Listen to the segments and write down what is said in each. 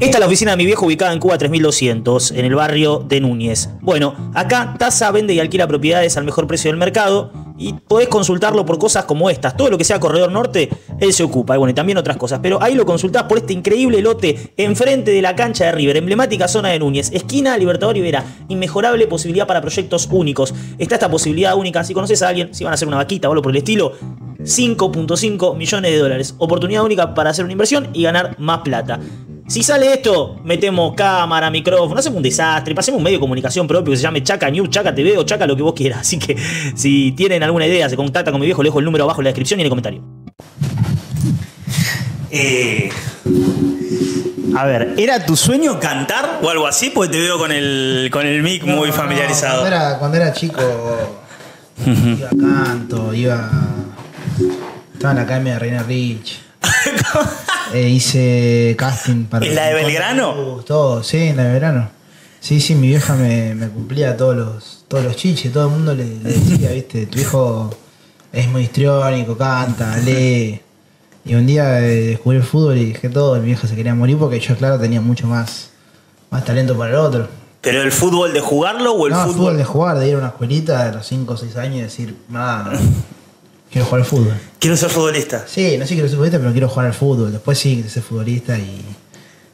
Esta es la oficina de mi viejo ubicada en Cuba 3200, en el barrio de Núñez. Bueno, acá Taza vende y alquila propiedades al mejor precio del mercado y podés consultarlo por cosas como estas. Todo lo que sea corredor norte, él se ocupa. Y bueno, y también otras cosas. Pero ahí lo consultás por este increíble lote enfrente de la cancha de River, emblemática zona de Núñez, esquina Libertador Ibera. Inmejorable posibilidad para proyectos únicos. Está esta posibilidad única. Si conoces a alguien, si van a hacer una vaquita o algo por el estilo, 5.5 millones de dólares. Oportunidad única para hacer una inversión y ganar más plata. Si sale esto, metemos cámara, micrófono, hacemos un desastre, pasemos un medio de comunicación propio que se llame Chaca News, Chaca TV o Chaca lo que vos quieras. Así que si tienen alguna idea, se contacta con mi viejo, le dejo el número abajo en la descripción y en el comentario. Eh, a ver, ¿era tu sueño cantar o algo así? Porque te veo con el, con el mic muy No, familiarizado. Cuando era, cuando era chico, iba a canto, iba. Estaba en la academia de Reina Rich. Eh, hice casting para. ¿En la de Belgrano? Todo, sí, en la de Belgrano. Sí, sí, mi vieja me, me cumplía todos los, todos los chiches, todo el mundo le, le decía, viste, tu hijo es muy histriónico, canta, lee. Y un día eh, descubrí el fútbol y dije todo, mi vieja se quería morir porque yo, claro, tenía mucho más, más talento para el otro. ¿Pero el fútbol de jugarlo o el no, fútbol? fútbol de jugar, de ir a una escuelita de los 5 o 6 años y decir, nada, quiero jugar al fútbol. Quiero ser futbolista. Sí, no sé si quiero ser futbolista, pero quiero jugar al fútbol. Después sí, quise ser futbolista y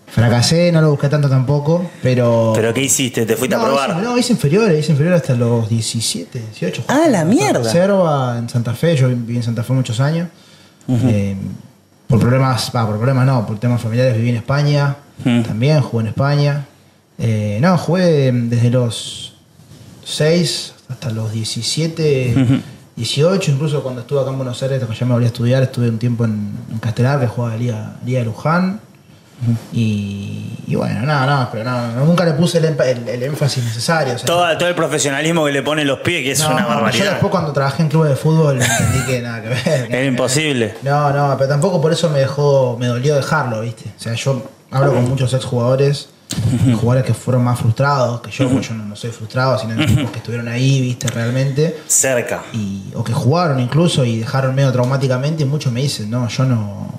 fracasé, no lo busqué tanto tampoco, pero... ¿Pero qué hiciste? ¿Te fuiste no, a probar? Hice, no, hice inferiores, hice inferiores hasta los 17, 18. Ah, la mierda. Reserva en Santa Fe, yo viví en Santa Fe muchos años. Eh, por problemas, va, por problemas no, por temas familiares viví en España, Ujú. también jugué en España. Eh, no, jugué desde los 6 hasta los 17, Ujú. 18, incluso cuando estuve acá en Buenos Aires, cuando ya me volví a estudiar, estuve un tiempo en, en Castelar, que jugaba Liga, Liga de Luján. Y, y bueno, nada, nada, pero no, nunca le puse el, el- el énfasis necesario. o sea, Todo, todo el profesionalismo que le ponen los pies, que es no, una no, Yo barbaridad. después cuando trabajé en clubes de fútbol entendí que nada que ver. Era imposible. No, no, pero tampoco por eso me dejó, me dolió dejarlo, ¿viste? O sea, yo hablo con muchos exjugadores, jugadores que fueron más frustrados que yo, porque yo no, no soy frustrado, sino que estuvieron ahí, ¿viste? Realmente. Cerca. Y, o que jugaron incluso y dejaron medio traumáticamente y muchos me dicen, no, yo no,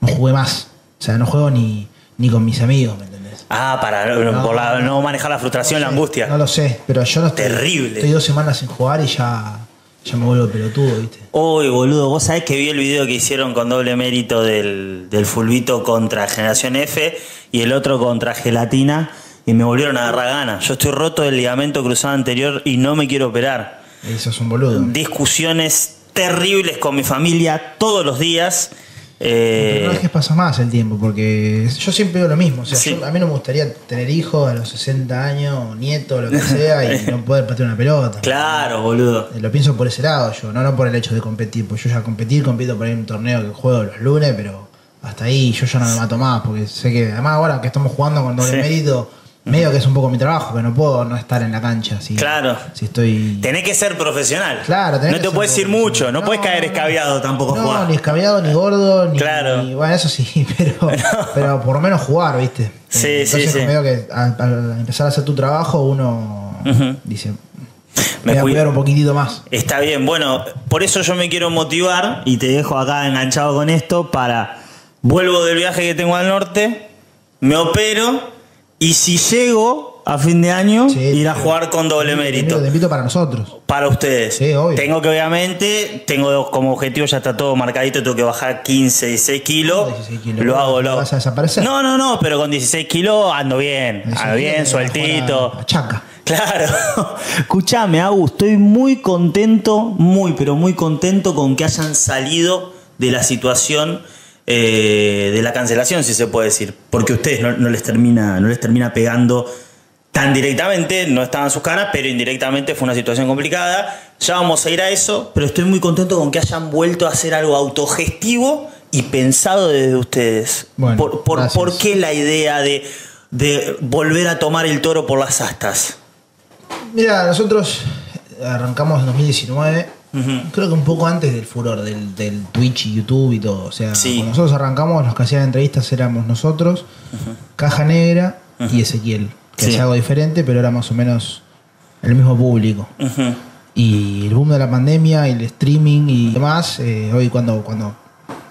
no jugué más. O sea, no juego ni, ni con mis amigos, ¿me entendés? Ah, para no, por la- no manejar la frustración, la sé, angustia. No lo sé, pero yo no estoy. Terrible. Estoy dos semanas sin jugar y ya, ya me vuelvo pelotudo, ¿viste? Uy, boludo, vos sabés que vi el video que hicieron con doble mérito del, del fulbito contra Generación F y el otro contra Gelatina y me volvieron a agarrar ganas. Yo estoy roto del ligamento cruzado anterior y no me quiero operar. Eso es un boludo. Discusiones terribles con mi familia todos los días. Eh, Pero es que pasa más el tiempo, porque yo siempre digo lo mismo. O sea, Sí. yo- a mí no me gustaría tener hijos a los 60 años, nietos, lo que sea, y no poder patear una pelota. claro, boludo. Eh, Lo pienso por ese lado yo, no, no por el hecho de competir. Pues yo ya competir, compito por ahí en un torneo que juego los lunes, pero hasta ahí yo ya no me mato más, porque sé que además ahora que estamos jugando con doble Sí. mérito, medio que es un poco mi trabajo, que no puedo no estar en la cancha. Si, Claro. Si estoy... Tenés que ser profesional. Claro, tenés no que te puedes ir mucho, no, puedes caer escabiado tampoco No, jugar. ni escabeado, ni gordo, ni. Claro. ni- bueno, eso sí, pero, pero por lo menos jugar, ¿viste? Sí, Eh, sí, entonces, sí. medio que al, al empezar a hacer tu trabajo, uno dice. Me voy a cuidar un poquitito más. Está bien, bueno, por eso yo me quiero motivar y te dejo acá enganchado con esto para vuelvo del viaje que tengo al norte, me opero y si llego a fin de año Sí, ir a jugar con doble mérito te invito para nosotros. para ustedes. Sí, obvio. Tengo que obviamente, tengo como objetivo, ya está todo marcadito, tengo que bajar 15, 16 kilos. 16 kilos. Lo hago, lo. ¿Vas a desaparecer? No, no, no, pero con 16 kilos ando bien, ando bien, "Mira, sueltito. a- a Chaca. Claro. Escuchame, Agus, estoy muy contento, muy, pero muy contento con que hayan salido de la situación eh, de la cancelación, si se puede decir. Porque a ustedes no, no les termina, no les termina pegando tan directamente, no estaban sus caras, pero indirectamente fue una situación complicada. Ya vamos a ir a eso, pero estoy muy contento con que hayan vuelto a hacer algo autogestivo y pensado desde ustedes. Bueno, por, por. ¿Por qué la idea de, de volver a tomar el toro por las astas? Mira, nosotros arrancamos en 2019. Creo que un poco antes del furor del, del Twitch y YouTube y todo. O sea, Sí. cuando nosotros arrancamos, los que hacían entrevistas éramos nosotros, Caja Negra y Ezequiel. Que Sí. hacía algo diferente, pero era más o menos el mismo público. Y el boom de la pandemia y el streaming y demás, eh, hoy cuando, cuando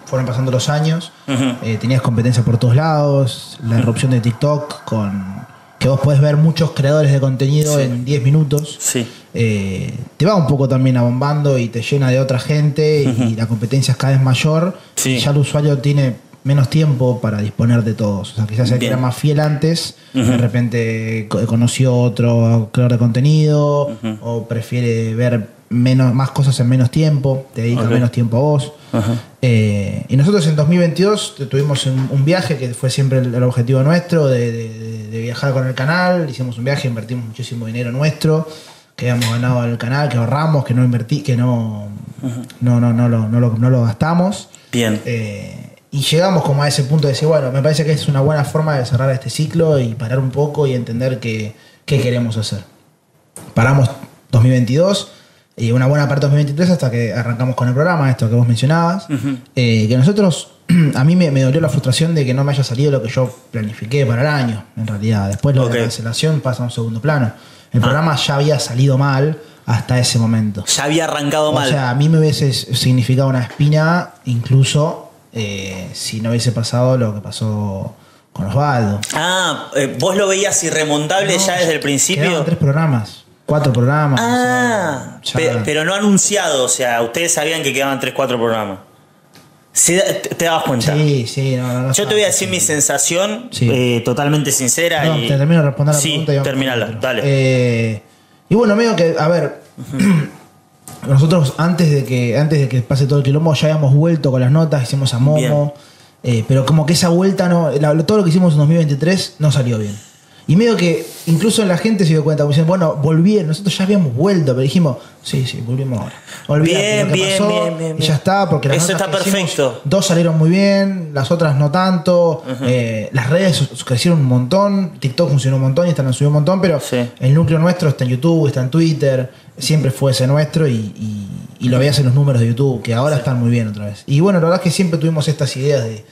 fueron pasando los años, eh, tenías competencia por todos lados, la erupción de TikTok con que vos podés ver muchos creadores de contenido Sí. en 10 minutos. Sí. eh, te va un poco también abombando y te llena de otra gente y la competencia es cada vez mayor. Sí. Y ya el usuario tiene menos tiempo para disponer de todos. O sea, quizás el que era más fiel antes, de repente co- conoció otro creador de contenido o prefiere ver menos, más cosas en menos tiempo, te dedica Ok. menos tiempo a vos. Ajá. Eh, y nosotros en 2022 tuvimos un, un viaje que fue siempre el, el objetivo nuestro de, de- de viajar con el canal. Hicimos un viaje, invertimos muchísimo dinero nuestro que habíamos ganado al canal, que ahorramos, que no invertí, que no, no, no, no, lo, no, lo, no lo gastamos. Bien. Eh, y llegamos como a ese punto de decir, bueno, me parece que es una buena forma de cerrar este ciclo y parar un poco y entender que- qué queremos hacer. Paramos 2022 y una buena parte de 2023 hasta que arrancamos con el programa, esto que vos mencionabas. Eh, que nosotros, a mí me, me dolió la frustración de que no me haya salido lo que yo planifiqué para el año, en realidad. Después lo de la cancelación pasa a un segundo plano. El programa ya había salido mal hasta ese momento. Ya había arrancado O mal. sea, a mí me hubiese significado una espina, incluso eh, si no hubiese pasado lo que pasó con Osvaldo. ah, eh, vos lo veías irremontable No, ya desde el principio. tres programas, cuatro programas. Ah, o sea, pero no anunciado, o sea, ustedes sabían que quedaban 3, 4 programas. Sí, te, te dabas cuenta. sí, sí, no, no, no Yo te voy a decir mi sensación, Sí. eh, totalmente sincera. Perdón, y... te termino de responder la sí, pregunta. y vamos terminala, dale. Eh, y bueno, medio que, a ver, nosotros antes de que antes de que pase todo el quilombo ya habíamos vuelto con las notas, hicimos a Momo, eh, pero como que esa vuelta no, la- todo lo que hicimos en 2023 no salió bien. Y medio que incluso la gente se dio cuenta, como dicen, bueno, volvieron, nosotros ya habíamos vuelto, pero dijimos, sí, sí, volvimos ahora. Olvídate Bien, bien, pasó bien, bien, y bien. ya está, porque las Eso está hicimos, perfecto. dos salieron muy bien, las otras no tanto. eh, las redes crecieron un montón, TikTok funcionó un montón, Instagram subió un montón, pero Sí. el núcleo nuestro está en YouTube, está en Twitter, siempre fue ese nuestro y, y- y lo veías en los números de YouTube, que ahora están muy bien otra vez. Y bueno, la verdad es que siempre tuvimos estas ideas de,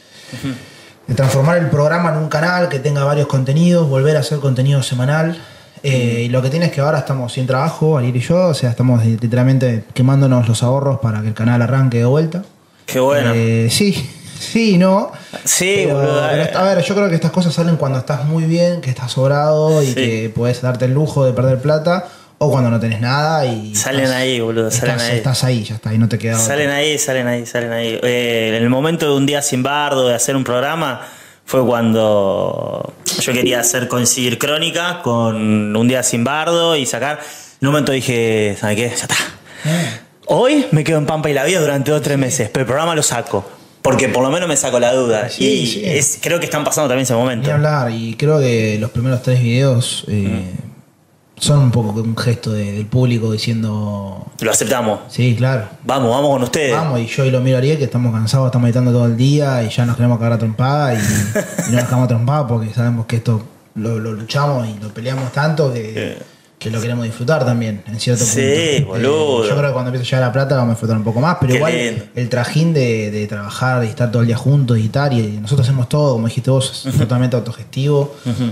de transformar el programa en un canal que tenga varios contenidos, volver a hacer contenido semanal. Eh, y lo que tiene es que ahora estamos sin trabajo, Ariel y yo, o sea, estamos literalmente quemándonos los ahorros para que el canal arranque de vuelta. Qué bueno. Eh, sí, sí, no. sí, Pero, boludo. pero a ver, yo creo que estas cosas salen cuando estás muy bien, que estás sobrado y Sí. que puedes darte el lujo de perder plata, o cuando no tenés nada y. Salen estás- ahí, boludo, salen estás, ahí. Estás ahí, ya está, y no te queda. otra. Salen ahí, salen ahí, salen ahí. Eh, en el momento de un día sin bardo, de hacer un programa, fue cuando yo quería hacer coincidir crónica con un día sin bardo y sacar. En un momento dije, ¿sabes qué? Ya está. Eh, Hoy me quedo en Pampa y la Vida durante dos o tres meses, pero el programa lo saco. Porque por lo menos me saco la duda. Sí, y sí. es- creo que están pasando también ese momento. Hablar, y creo que los primeros tres videos eh, son un poco un gesto de- del público diciendo. Lo aceptamos. Sí, claro. Vamos, vamos con ustedes. Vamos, y yo y lo miro a Ariel, que estamos cansados, estamos editando todo el día y ya nos queremos cagar a trompada y, y no nos cagamos a trompada porque sabemos que esto lo, lo luchamos y lo peleamos tanto que, que lo queremos disfrutar también, en cierto Sí, punto. Eh, boludo. yo creo que cuando empiece a llegar la plata vamos a disfrutar un poco más, pero Qué igual lindo. el trajín de, de trabajar y estar todo el día juntos, editar y nosotros hacemos todo, como dijiste vos, es totalmente autogestivo. Eh,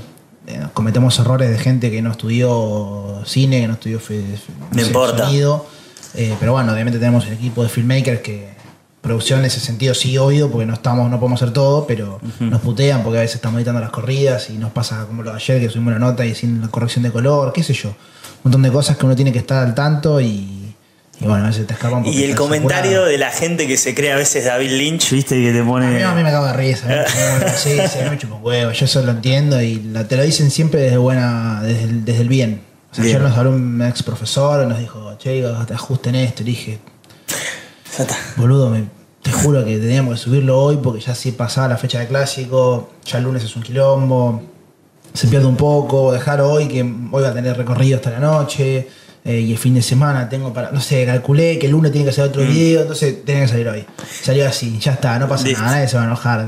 cometemos errores de gente que no estudió cine, que no estudió No importa. sonido. Eh, pero bueno, obviamente tenemos el equipo de filmmakers que producción en ese sentido sí oído porque no estamos, no podemos hacer todo, pero nos putean porque a veces estamos editando las corridas y nos pasa como lo de ayer que subimos la nota y sin la corrección de color, qué sé yo. Un montón de cosas que uno tiene que estar al tanto y, y bueno, a veces te escapan porque Y el comentario apurado. de la gente que se cree a veces David Lynch, ¿viste? Que te A mí, pone. a mí me cago de risa, ¿eh? sí, sí, me chupa huevo, yo eso lo entiendo y la- te lo dicen siempre desde buena, desde el, desde el bien. O sea, Bien. ayer nos habló un ex profesor y nos dijo, che, te ajusten esto, y dije. Boludo, me- te juro que teníamos que subirlo hoy porque ya sí pasaba la fecha de clásico, ya el lunes es un quilombo, se pierde un poco, dejar hoy que hoy va a tener recorrido hasta la noche eh, y el fin de semana tengo para, no sé, calculé que el lunes tiene que hacer otro video, entonces tenía que salir hoy. Salió así, ya está, no pasa Listo. nada, nadie se va a enojar.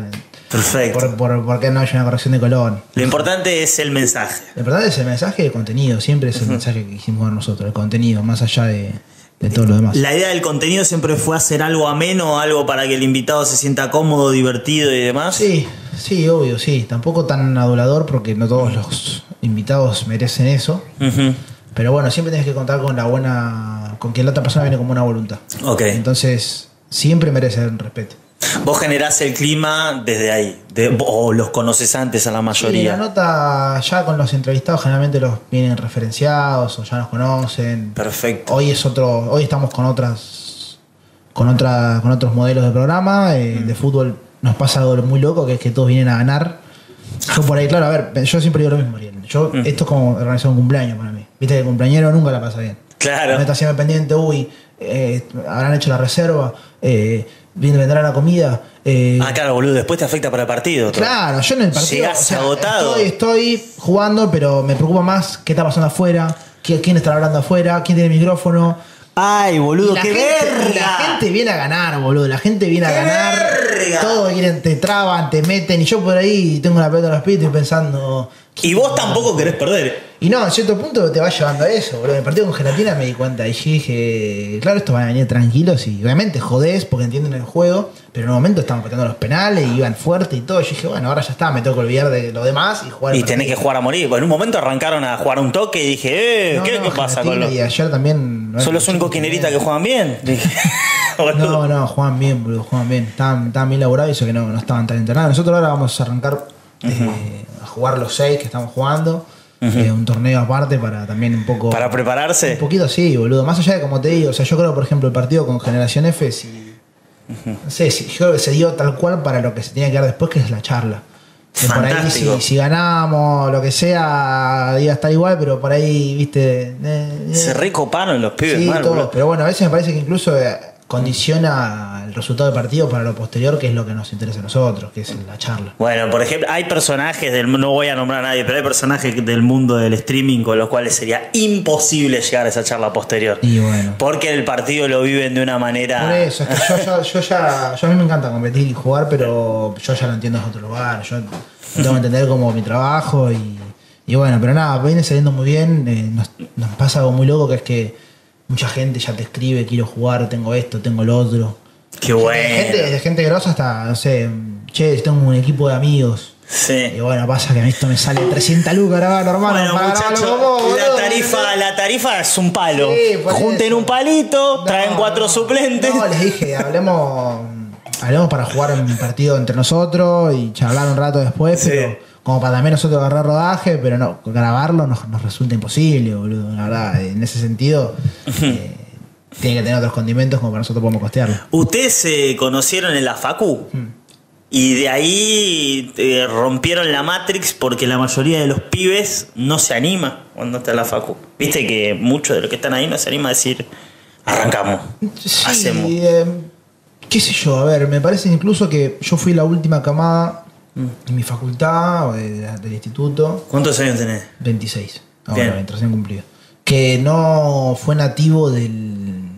Perfecto. Por, por, porque no haya una corrección de color. Lo importante es el mensaje. Lo importante es el mensaje y el contenido, siempre es el mensaje que quisimos dar nosotros, el contenido, más allá de, de todo lo demás. La idea del contenido siempre fue hacer algo ameno, algo para que el invitado se sienta cómodo, divertido y demás. Sí, sí, obvio, sí. Tampoco tan adulador porque no todos los invitados merecen eso. Ujú. Pero bueno, siempre tienes que contar con la buena. con que la otra persona viene con buena voluntad. Ok. Entonces, siempre merece un respeto. Vos generás el clima desde ahí, de- o los conoces antes a la Sí, mayoría. la nota ya con los entrevistados generalmente los vienen referenciados o ya nos conocen. Perfecto. Hoy es otro, hoy estamos con otras, con otra, con otros modelos de programa. eh, Mm. De fútbol nos pasa algo muy loco, que es que todos vienen a ganar. Yo por ahí, claro, a ver, yo siempre digo lo mismo, Ariel. Yo, Mm. esto es como organizar un cumpleaños para mí. Viste que el cumpleañero nunca la pasa bien. Claro. No está siempre pendiente, uy, eh, habrán hecho la reserva, eh, vendrá la comida. eh, Ah, claro, boludo, después te afecta para el partido. todo. Claro, yo en el partido. Llegás agotado. Estoy, estoy jugando, pero me preocupa más qué está pasando afuera, quién está hablando afuera, quién tiene el micrófono. Ay, boludo, qué gente, verga. La gente viene a ganar, boludo. La gente viene a ¡Qué ganar. verga! Todos quieren, te traban, te meten. Y yo por ahí tengo una pelota en los pies y estoy pensando. Y vos tampoco querés perder. Y no, en cierto punto te va llevando a eso, boludo. En el partido con gelatina me di cuenta y dije, claro, estos van a venir tranquilos y obviamente jodés porque entienden el juego, pero en un momento estaban pateando los penales y iban fuerte y todo. Y yo dije, bueno, ahora ya está, me tengo que olvidar de lo demás y jugar. Y tenés que jugar a morir. Bueno, en un momento arrancaron a jugar un toque y dije, eh, No, ¿qué, no, qué pasa con los.? Y ayer también. Son los únicos que juegan bien. Dije. No, no, juegan bien, boludo, juegan bien. Estaban, estaban bien laborados y eso que no, no estaban tan entrenados. Nosotros ahora vamos a arrancar eh, a jugar los seis que estamos jugando. eh, un torneo aparte para también un poco. Para Un prepararse. poquito sí, boludo. Más allá de como te digo, o sea, yo creo, por ejemplo, el partido con Generación F, si. No sé, si, yo creo que se dio tal cual para lo que se tenía que dar después, que es la charla. Que por ahí, si, si ganamos, lo que sea, iba a estar igual, pero por ahí, viste. eh, eh, Se recoparon los pibes, Sí, mal, todo. boludo. Pero bueno, a veces me parece que incluso eh, condiciona el resultado del partido para lo posterior, que es lo que nos interesa a nosotros, que es la charla. Bueno, por ejemplo, hay personajes del no voy a nombrar a nadie, pero hay personajes del mundo del streaming con los cuales sería imposible llegar a esa charla posterior. Y bueno. Porque el partido lo viven de una manera. Por eso, es que yo, ya- yo ya, yo a mí me encanta competir y jugar, pero yo ya lo entiendo desde otro lugar. Yo tengo que entender como mi trabajo y, y bueno, pero nada, viene saliendo muy bien. eh, nos, nos pasa algo muy loco que es que mucha gente ya te escribe, quiero jugar, tengo esto, tengo lo otro. Qué bueno. gente, de gente grosa hasta, no sé, che, tengo un equipo de amigos. Y Sí. bueno, pasa que a mí esto me sale 300 lucas grabarlo, hermano. Bueno, para muchachos, la tarifa, la tarifa es un palo. Sí, Junten eso. un palito, No, traen cuatro no. suplentes. No, les dije, hablemos, hablemos para jugar un partido entre nosotros y charlar un rato después, Sí. pero como para también nosotros agarrar rodaje, pero no, grabarlo nos, nos resulta imposible, boludo. La verdad, en ese sentido, eh, tiene que tener otros condimentos como para nosotros podemos costearlo. Ustedes se conocieron en la Facu Hmm. y de ahí eh, rompieron la Matrix porque la mayoría de los pibes no se anima cuando está en la Facu. Viste que muchos de los que están ahí no se anima a decir, arrancamos, Sí, hacemos. eh, qué sé yo, a ver, me parece incluso que yo fui la última camada. En mi facultad, o de- del instituto, ¿Cuántos años tenés? 26, Bien. ahora, recién cumplido. Que no fue nativo del,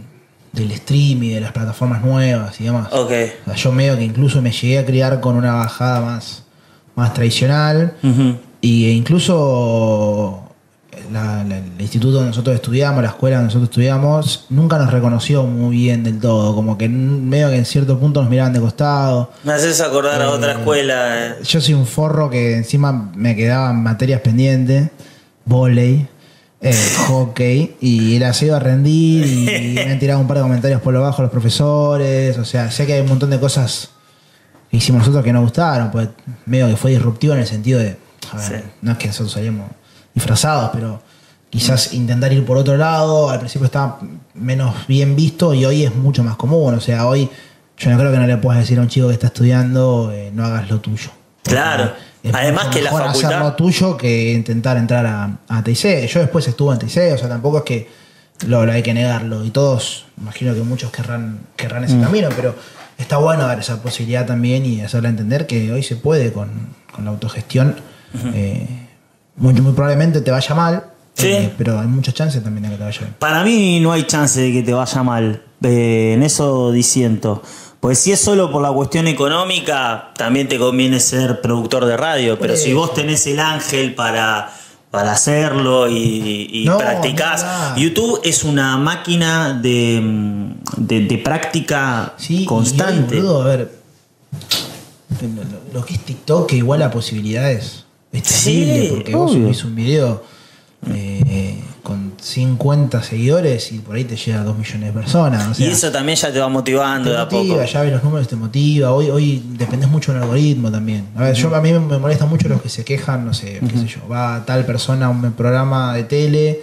del stream y de las plataformas nuevas y demás. Ok. O sea, yo medio que incluso me llegué a criar con una bajada más, más tradicional. Ujú. Y e incluso la- la- el instituto donde nosotros estudiamos, la escuela donde nosotros estudiamos, nunca nos reconoció muy bien del todo. Como que en- medio que en cierto punto nos miraban de costado. Me haces acordar a otra escuela. eh. Yo soy un forro que encima me quedaban materias pendientes, volei, eh, hockey, y era se iba a rendir y me han tirado un par de comentarios por lo bajo los profesores. O sea, sé que hay un montón de cosas que hicimos nosotros que no gustaron, pues medio que fue disruptivo en el sentido de, a ver, Sí. no es que nosotros salimos disfrazados, pero quizás intentar ir por otro lado, al principio estaba menos bien visto y hoy es mucho más común. O sea, hoy yo no creo que no le puedas decir a un chico que está estudiando, eh, no hagas lo tuyo. Claro. Es Además que la mejor hacer facultad- lo tuyo que intentar entrar a, a TIC. Yo después estuve en TIC, o sea, tampoco es que lo, lo hay que negarlo. Y todos, imagino que muchos querrán, querrán Mm. ese camino, pero está bueno dar esa posibilidad también y hacerle entender que hoy se puede con, con la autogestión. Eh, muy, muy probablemente te vaya mal, Sí. eh, pero hay muchas chances también de que te vaya bien. Para mí no hay chance de que te vaya mal. eh, en eso disiento. Pues si es solo por la cuestión económica, también te conviene ser productor de radio. Pero si vos tenés el ángel para, para hacerlo y, y No, practicás. YouTube es una máquina de, de, de práctica Sí, y constante. hoy, boludo, a ver, lo, lo- que es TikTok, que igual la posibilidad es, Sí, terrible, porque vos subís un video eh, 50 seguidores y por ahí te llega a 2 millones de personas. O sea, y eso también ya te va motivando te de a poco. ya ves los números, te motiva. Hoy, hoy dependes mucho del algoritmo también. A ver, yo a mí me, molesta mucho los que se quejan, no sé, qué sé yo, va tal persona a un programa de tele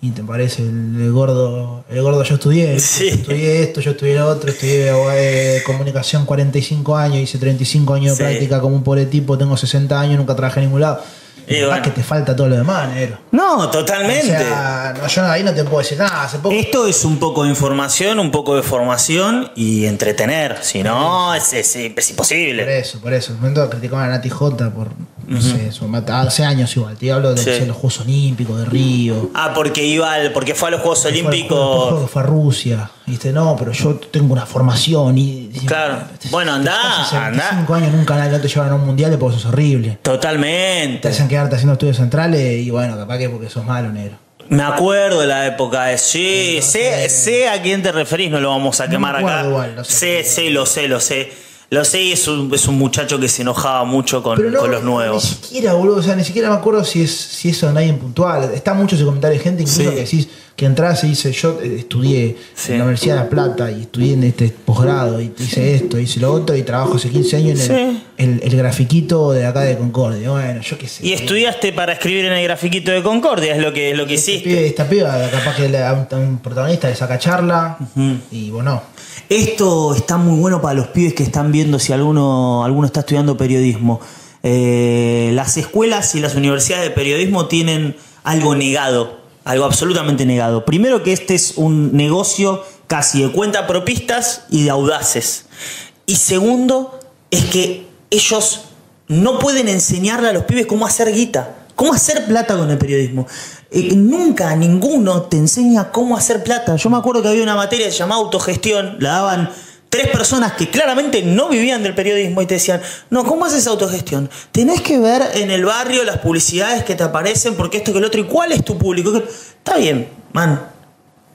y te parece el, el gordo, el gordo yo estudié, Sí. yo estudié esto, yo estudié lo otro, estudié eh, comunicación 45 años, hice 35 años Sí. de práctica como un pobre tipo, tengo 60 años, nunca trabajé en ningún lado. Capaz bueno. que te falta todo lo demás, negro. No, O totalmente. sea, no, yo ahí no te puedo decir nada, hace poco Esto es un poco de información, un poco de formación y entretener. Si no, es, es- es Por imposible. eso, por eso. Un momento criticaban a Nati J por, no sé, hace años igual. Te hablo de Sí. no los Juegos Olímpicos de Río. Ah, porque iba al, porque fue a los Juegos Olímpicos. Fue, fue a Rusia. Viste, no, pero yo tengo una formación y. y- Claro. Bueno, andá, Hace andá. 25 años en un canal no te llevan a un mundial porque eso es horrible. Te Totalmente. hacen quedarte haciendo estudios centrales y bueno, capaz que porque sos malo, negro. Me acuerdo de la época de sí, sé, sé a quién te referís, no lo vamos a No quemar acá. igual, lo sé. sé, sé, lo sé, lo sé. Lo sé es un, es un muchacho que se enojaba mucho con, Pero no, con los nuevos. Ni siquiera, boludo, o sea, ni siquiera me acuerdo si es si eso de nadie puntual. Está mucho ese comentario de gente incluso Sí. que decís que entras y dice, yo eh, estudié Sí. en la Universidad de La Plata y estudié en este posgrado y hice esto, hice lo otro y trabajo hace 15 años en el, Sí. el, el grafiquito de acá de Concordia. Bueno, yo qué sé. Y estudiaste para escribir en el grafiquito de Concordia, es lo que, es lo que Este hiciste. pibe, esta piba, capaz que un, protagonista le saca charla y bueno. Esto está muy bueno para los pibes que están viendo si alguno, alguno está estudiando periodismo. Eh, las escuelas y las universidades de periodismo tienen algo negado, algo absolutamente negado. Primero que este es un negocio casi de cuenta propistas y de audaces. Y segundo es que ellos no pueden enseñarle a los pibes cómo hacer guita, cómo hacer plata con el periodismo. Eh, nunca ninguno te enseña cómo hacer plata. Yo me acuerdo que había una materia llamada autogestión, la daban tres personas que claramente no vivían del periodismo y te decían, no, ¿cómo haces autogestión? Tenés que ver en el barrio las publicidades que te aparecen porque esto que el otro, ¿y cuál es tu público? Está bien, man,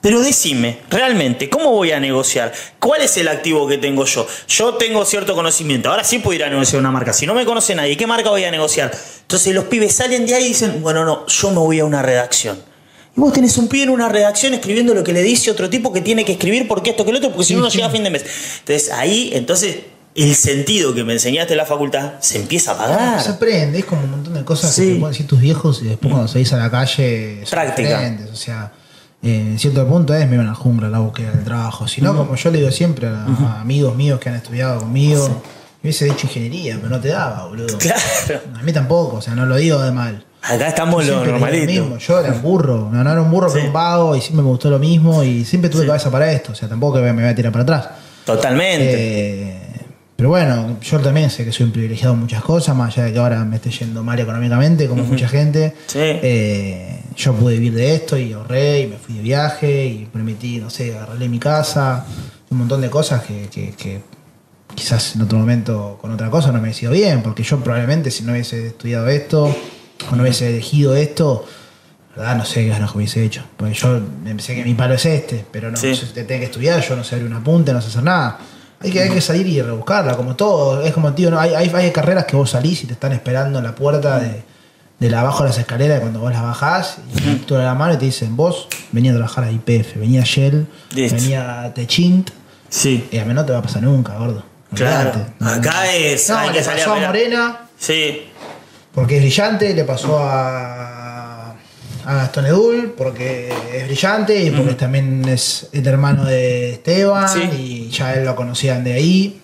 pero decime, realmente, ¿cómo voy a negociar? ¿Cuál es el activo que tengo yo? Yo tengo cierto conocimiento, ahora sí puedo ir a negociar una marca. Si no me conoce nadie, ¿qué marca voy a negociar? Entonces los pibes salen de ahí y dicen, bueno, no, yo me voy a una redacción. Y vos tenés un pibe en una redacción escribiendo lo que le dice otro tipo que tiene que escribir porque esto que el otro, porque si no, no llega a fin de mes. Entonces ahí, entonces, el sentido que me enseñaste en la facultad se empieza a Se pagar. aprende, es como un montón de cosas Sí. que te pueden decir tus viejos y después cuando salís a la calle Práctica. O sea, eh, en cierto punto es medio una jungla la búsqueda del trabajo. Si no, como yo le digo siempre a, a amigos míos que han estudiado conmigo, me hubiese dicho ingeniería, pero no te daba, boludo. Claro. A mí tampoco, o sea, no lo digo de mal. Acá estamos lo Siempre digo normalito. mismo. Yo era un burro, no, no era un burro, pero un vago y siempre me gustó lo mismo y siempre tuve cabeza para esto. O sea, tampoco me voy a tirar para atrás. Totalmente. Eh, pero bueno, yo también sé que soy un privilegiado en muchas cosas, más allá de que ahora me esté yendo mal económicamente, como mucha gente. Sí. Eh, yo pude vivir de esto y ahorré y me fui de viaje y permití, no sé, arreglé mi casa, un montón de cosas que, que- que quizás en otro momento con otra cosa no me hubiese ido bien, porque yo probablemente si no hubiese estudiado esto o no hubiese elegido esto, la verdad no sé qué ganas hubiese hecho. Porque yo sé que mi palo es este, pero no Sí. si te tengo que estudiar, yo no sé abrir un apunte, no sé hacer nada. Hay que, hay que salir y rebuscarla, como todo. Es como, tío, ¿no? hay, hay, hay carreras que vos salís y te están esperando en la puerta de, de la abajo de las escaleras cuando vos las bajás y tú le la mano y te dicen, vos venía a trabajar a IPF, venía a Shell, Listo. venía a Techint, Sí. y a mí no te va a pasar nunca, gordo. Claro. Acá es- No, hay que le salir a pasó a. Morena, Sí. porque es brillante, le pasó a, a Gastón Edul, porque es brillante y porque también es el hermano de Esteban Sí. y ya él lo conocían de ahí.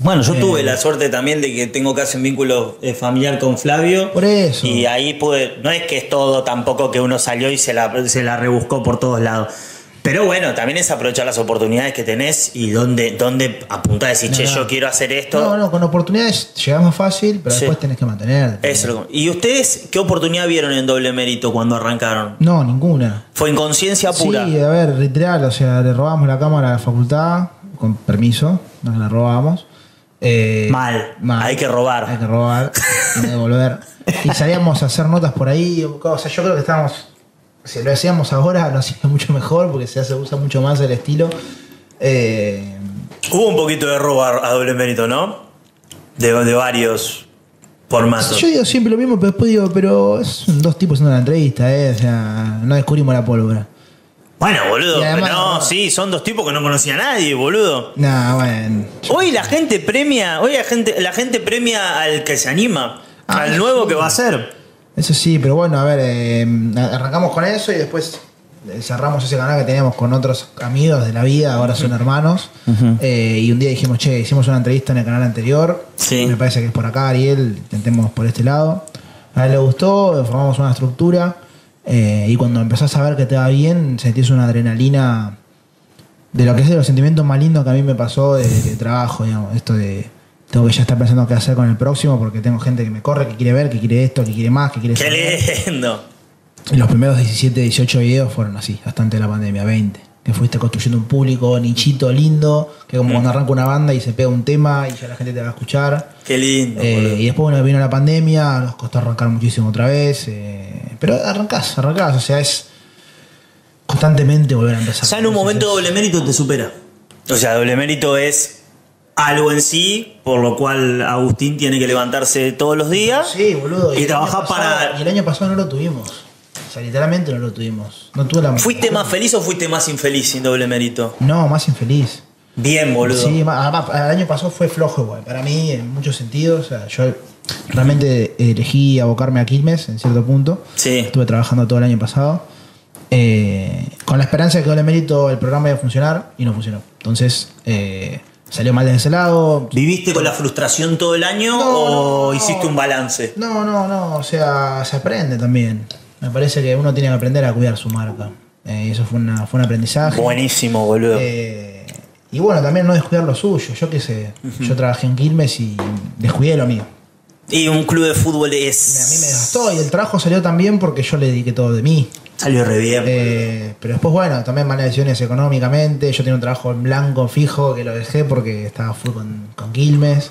Bueno, yo Eh. tuve la suerte también de que tengo casi un vínculo eh, familiar con Flavio. Por eso. Y ahí pude. No es que es todo tampoco que uno salió y se la, se la rebuscó por todos lados. Pero bueno, también es aprovechar las oportunidades que tenés y dónde, dónde apuntar a decir, No, che, no. yo quiero hacer esto. No, no, con oportunidades llegás más fácil, pero Sí. después tenés que mantenerte. Eso ¿Y ustedes qué oportunidad vieron en doble mérito cuando arrancaron? No, ninguna. Fue inconsciencia pura. Sí, a ver, literal, o sea, le robamos la cámara a la facultad, con permiso, no la robábamos. Eh, Mal. Hay que robar. Hay que robar y no devolver. Y salíamos a hacer notas por ahí, o sea, yo creo que estábamos, si lo hacíamos ahora, nos iba mucho mejor, porque se hace, usa mucho más el estilo. Eh, Hubo un poquito de robo a, a doble mérito, ¿no? De, de varios formato. Yo digo siempre lo mismo, pero después digo, pero son dos tipos haciendo la entrevista, ¿eh? O sea, no descubrimos la pólvora. Bueno, boludo. Además- no, sí, son dos tipos que no conocía a nadie, boludo. Nah, bueno. Hoy la gente premia, hoy la gente, la gente premia al que se anima, Ah, al nuevo sí. que va a ser. Eso sí, pero bueno, a ver, eh, arrancamos con eso y después eh, cerramos ese canal que teníamos con otros amigos de la vida, ahora son hermanos. Eh, y un día dijimos, che, hicimos una entrevista en el canal anterior. Sí. Me parece que es por acá, Ariel, intentemos por este lado. A él le gustó, formamos una estructura. eh, y cuando empezás a ver que te va bien, sentís una adrenalina de lo que es de los sentimientos más lindos que a mí me pasó de, de trabajo, digamos. Esto de tengo que ya estar pensando qué hacer con el próximo porque tengo gente que me corre, que quiere ver, que quiere esto, que quiere más, que quiere. Qué lindo. Y los primeros 17, 18 videos fueron así, hasta antes de la pandemia, 20. Que fuiste construyendo un público nichito lindo, que como cuando arranca una banda y se pega un tema y ya la gente te va a escuchar. Qué lindo. Eh, y después bueno, vino la pandemia, nos costó arrancar muchísimo otra vez. eh, pero arrancás, arrancás, o sea, es constantemente volver a empezar. Ya en un momento doble mérito te supera. O sea, doble mérito es algo en sí, por lo cual Agustín tiene que levantarse todos los días Sí, boludo. y el trabajar para... Y el año pasado no lo tuvimos. O sea, literalmente no lo tuvimos. No tuve la ¿Fuiste más feliz o fuiste más infeliz sin doble mérito? No, más infeliz. Bien, boludo. Sí, además, el año pasado fue flojo igual. Para mí, en muchos sentidos. O sea, yo realmente elegí abocarme a Quilmes en cierto punto. Sí. Estuve trabajando todo el año pasado. eh, con la esperanza de que doble mérito el programa iba a funcionar y no funcionó. Entonces, eh, salió mal desde ese lado. ¿Viviste con la frustración todo el año No, o no, hiciste un balance? No, no, no. O sea, se aprende también. Me parece que uno tiene que aprender a cuidar su marca. Eh, y eso fue, una, fue un aprendizaje. Buenísimo, boludo. Eh, y bueno, también no descuidar lo suyo. Yo qué sé, yo trabajé en Quilmes y descuidé lo mío. Y un club de fútbol A es... mí me desgastó y el trabajo salió también porque yo le dediqué todo de mí. Salió re bien. Eh, pero después, bueno, también malas decisiones económicamente. Yo tenía un trabajo en blanco fijo que lo dejé porque estaba full con, con Quilmes.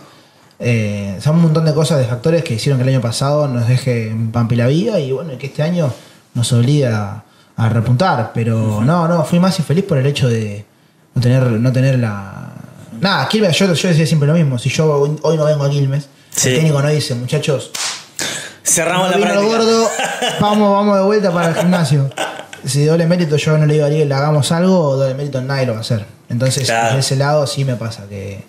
Eh, son un montón de cosas, de factores que hicieron que el año pasado nos deje en Pampi la vida y bueno, que este año nos obliga a, a repuntar. Pero no, no, fui más infeliz por el hecho de no tener, no tener la. Nada, Quilmes, yo, yo decía siempre lo mismo. Si yo hoy, hoy no vengo a Quilmes, Sí. el técnico no dice, muchachos, Cerramos no la práctica. gordo, vamos, vamos de vuelta para el gimnasio. Si doble mérito yo no le digo a Ariel, le hagamos algo, doble mérito nadie lo va a hacer. Entonces, Claro. de ese lado sí me pasa que,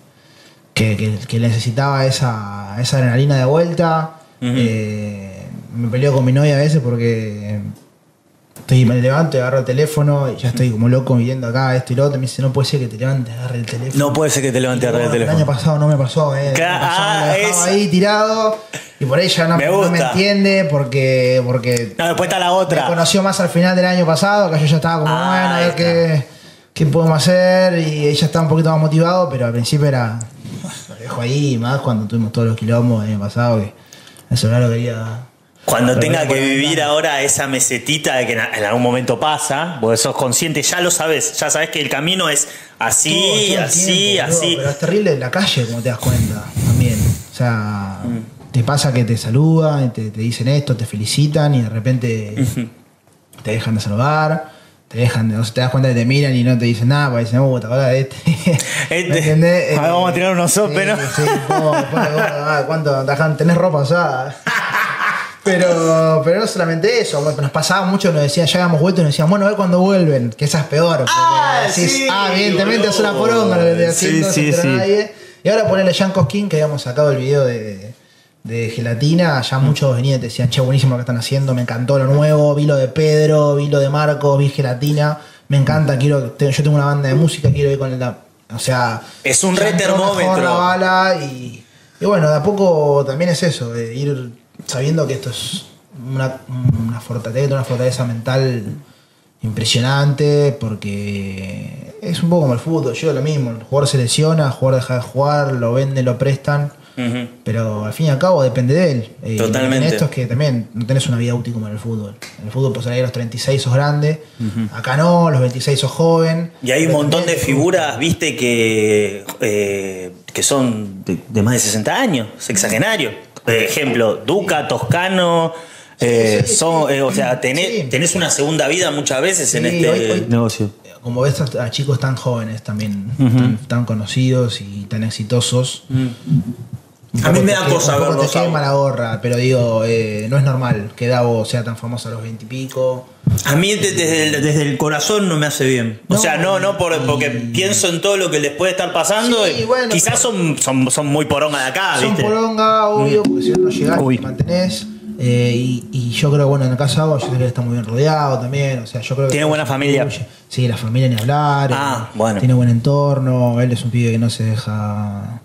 que, que- que necesitaba esa, esa adrenalina de vuelta. Eh, me peleo con mi novia a veces porque estoy, me levanto y agarro el teléfono y ya estoy como loco viendo acá esto y lo otro. Me dice, no puede ser que te levantes, agarre el teléfono. No puede ser que te levantes a Y el bueno, El año teléfono. pasado no me pasó, eh. El Claro, pasado ah, es- ahí tirado y por ella no Me no me entiende porque, porque No, después está la me otra. conoció más al final del año pasado, que yo ya estaba como, Ah, bueno, a ver qué, qué podemos hacer y ella estaba un poquito más motivado, pero al principio era, lo dejo ahí, más cuando tuvimos todos los quilombos del año pasado, que el celular lo quería... Cuando Pero tenga que vivir ahora esa mesetita de que en algún momento pasa, porque sos consciente, ya lo sabes, ya sabes que el camino es así, Todo- todo el así, tiempo, así. Pero es terrible en la calle, como te das cuenta, también. O sea, Mm. te pasa que te saludan, te, te dicen esto, te felicitan y de repente te dejan de saludar, te dejan de, o sea, te das cuenta que te miran y no te dicen nada, porque dicen, oh, te acuerdas de este. Este. ¿Me entendés? A ver, vamos a tirar unos sopes, sí, ¿no? Sí, ah, ¿cuánto? ¿Tenés ropa usada? Pero, pero no solamente eso, bueno, nos pasaba mucho, nos decían, ya habíamos vuelto y nos decían, bueno, a ver cuando vuelven, que esa es peor. porque Ah, decís, sí, ah, evidentemente es una poronga lo que estoy Sí, sí, sí. nadie. Y ahora ponerle Jan Cosquín, que habíamos sacado el video de, de gelatina, ya muchos venían y te decían, che, buenísimo lo que están haciendo, me encantó lo nuevo, vi lo de Pedro, vi lo de Marco, vi gelatina, me encanta, quiero, te- yo tengo una banda de música, quiero ir con el... O sea... Es un re termómetro. la bala y, y bueno, de a poco también es eso, de ir sabiendo que esto es una, una fortaleza, una fortaleza mental impresionante porque es un poco como el fútbol, yo lo mismo, el jugador se lesiona, el jugador deja de jugar, lo venden, lo prestan, pero al fin y al cabo depende de él. Eh, Totalmente. En esto es que también no tenés una vida útil como en el fútbol. En el fútbol pues ahí a los 36 sos grande, acá no, los 26 sos joven. Y hay un montón de figuras, viste, que, eh, que son de, de más de 60 años, sexagenarios. Por ejemplo, Duca, Toscano. eh, sí, son, eh, o sea, tenés, Sí. tenés una segunda vida muchas veces en este hoy- hoy- negocio. como ves a, a chicos tan jóvenes también, tan, tan conocidos y tan exitosos, Un A mí me da que- cosa verlos te a quema la gorra, pero digo, eh, no es normal que Davo sea tan famoso a los veintipico. A mí de- desde el, desde el corazón no me hace bien. O sea, no, no por- y- porque pienso en todo lo que les puede estar pasando. Sí, y bueno, quizás son, son, son muy poronga de acá, Son ¿viste? poronga, obvio, porque si no no llegás, Uy. te mantenés. eh, y, y yo creo, bueno, en el caso de Davo, yo sé que está muy bien rodeado también. O sea, yo creo que Tiene buena familia. Sí, la familia ni hablar. Ah, eh, bueno. Tiene buen entorno. Él es un pibe que no se deja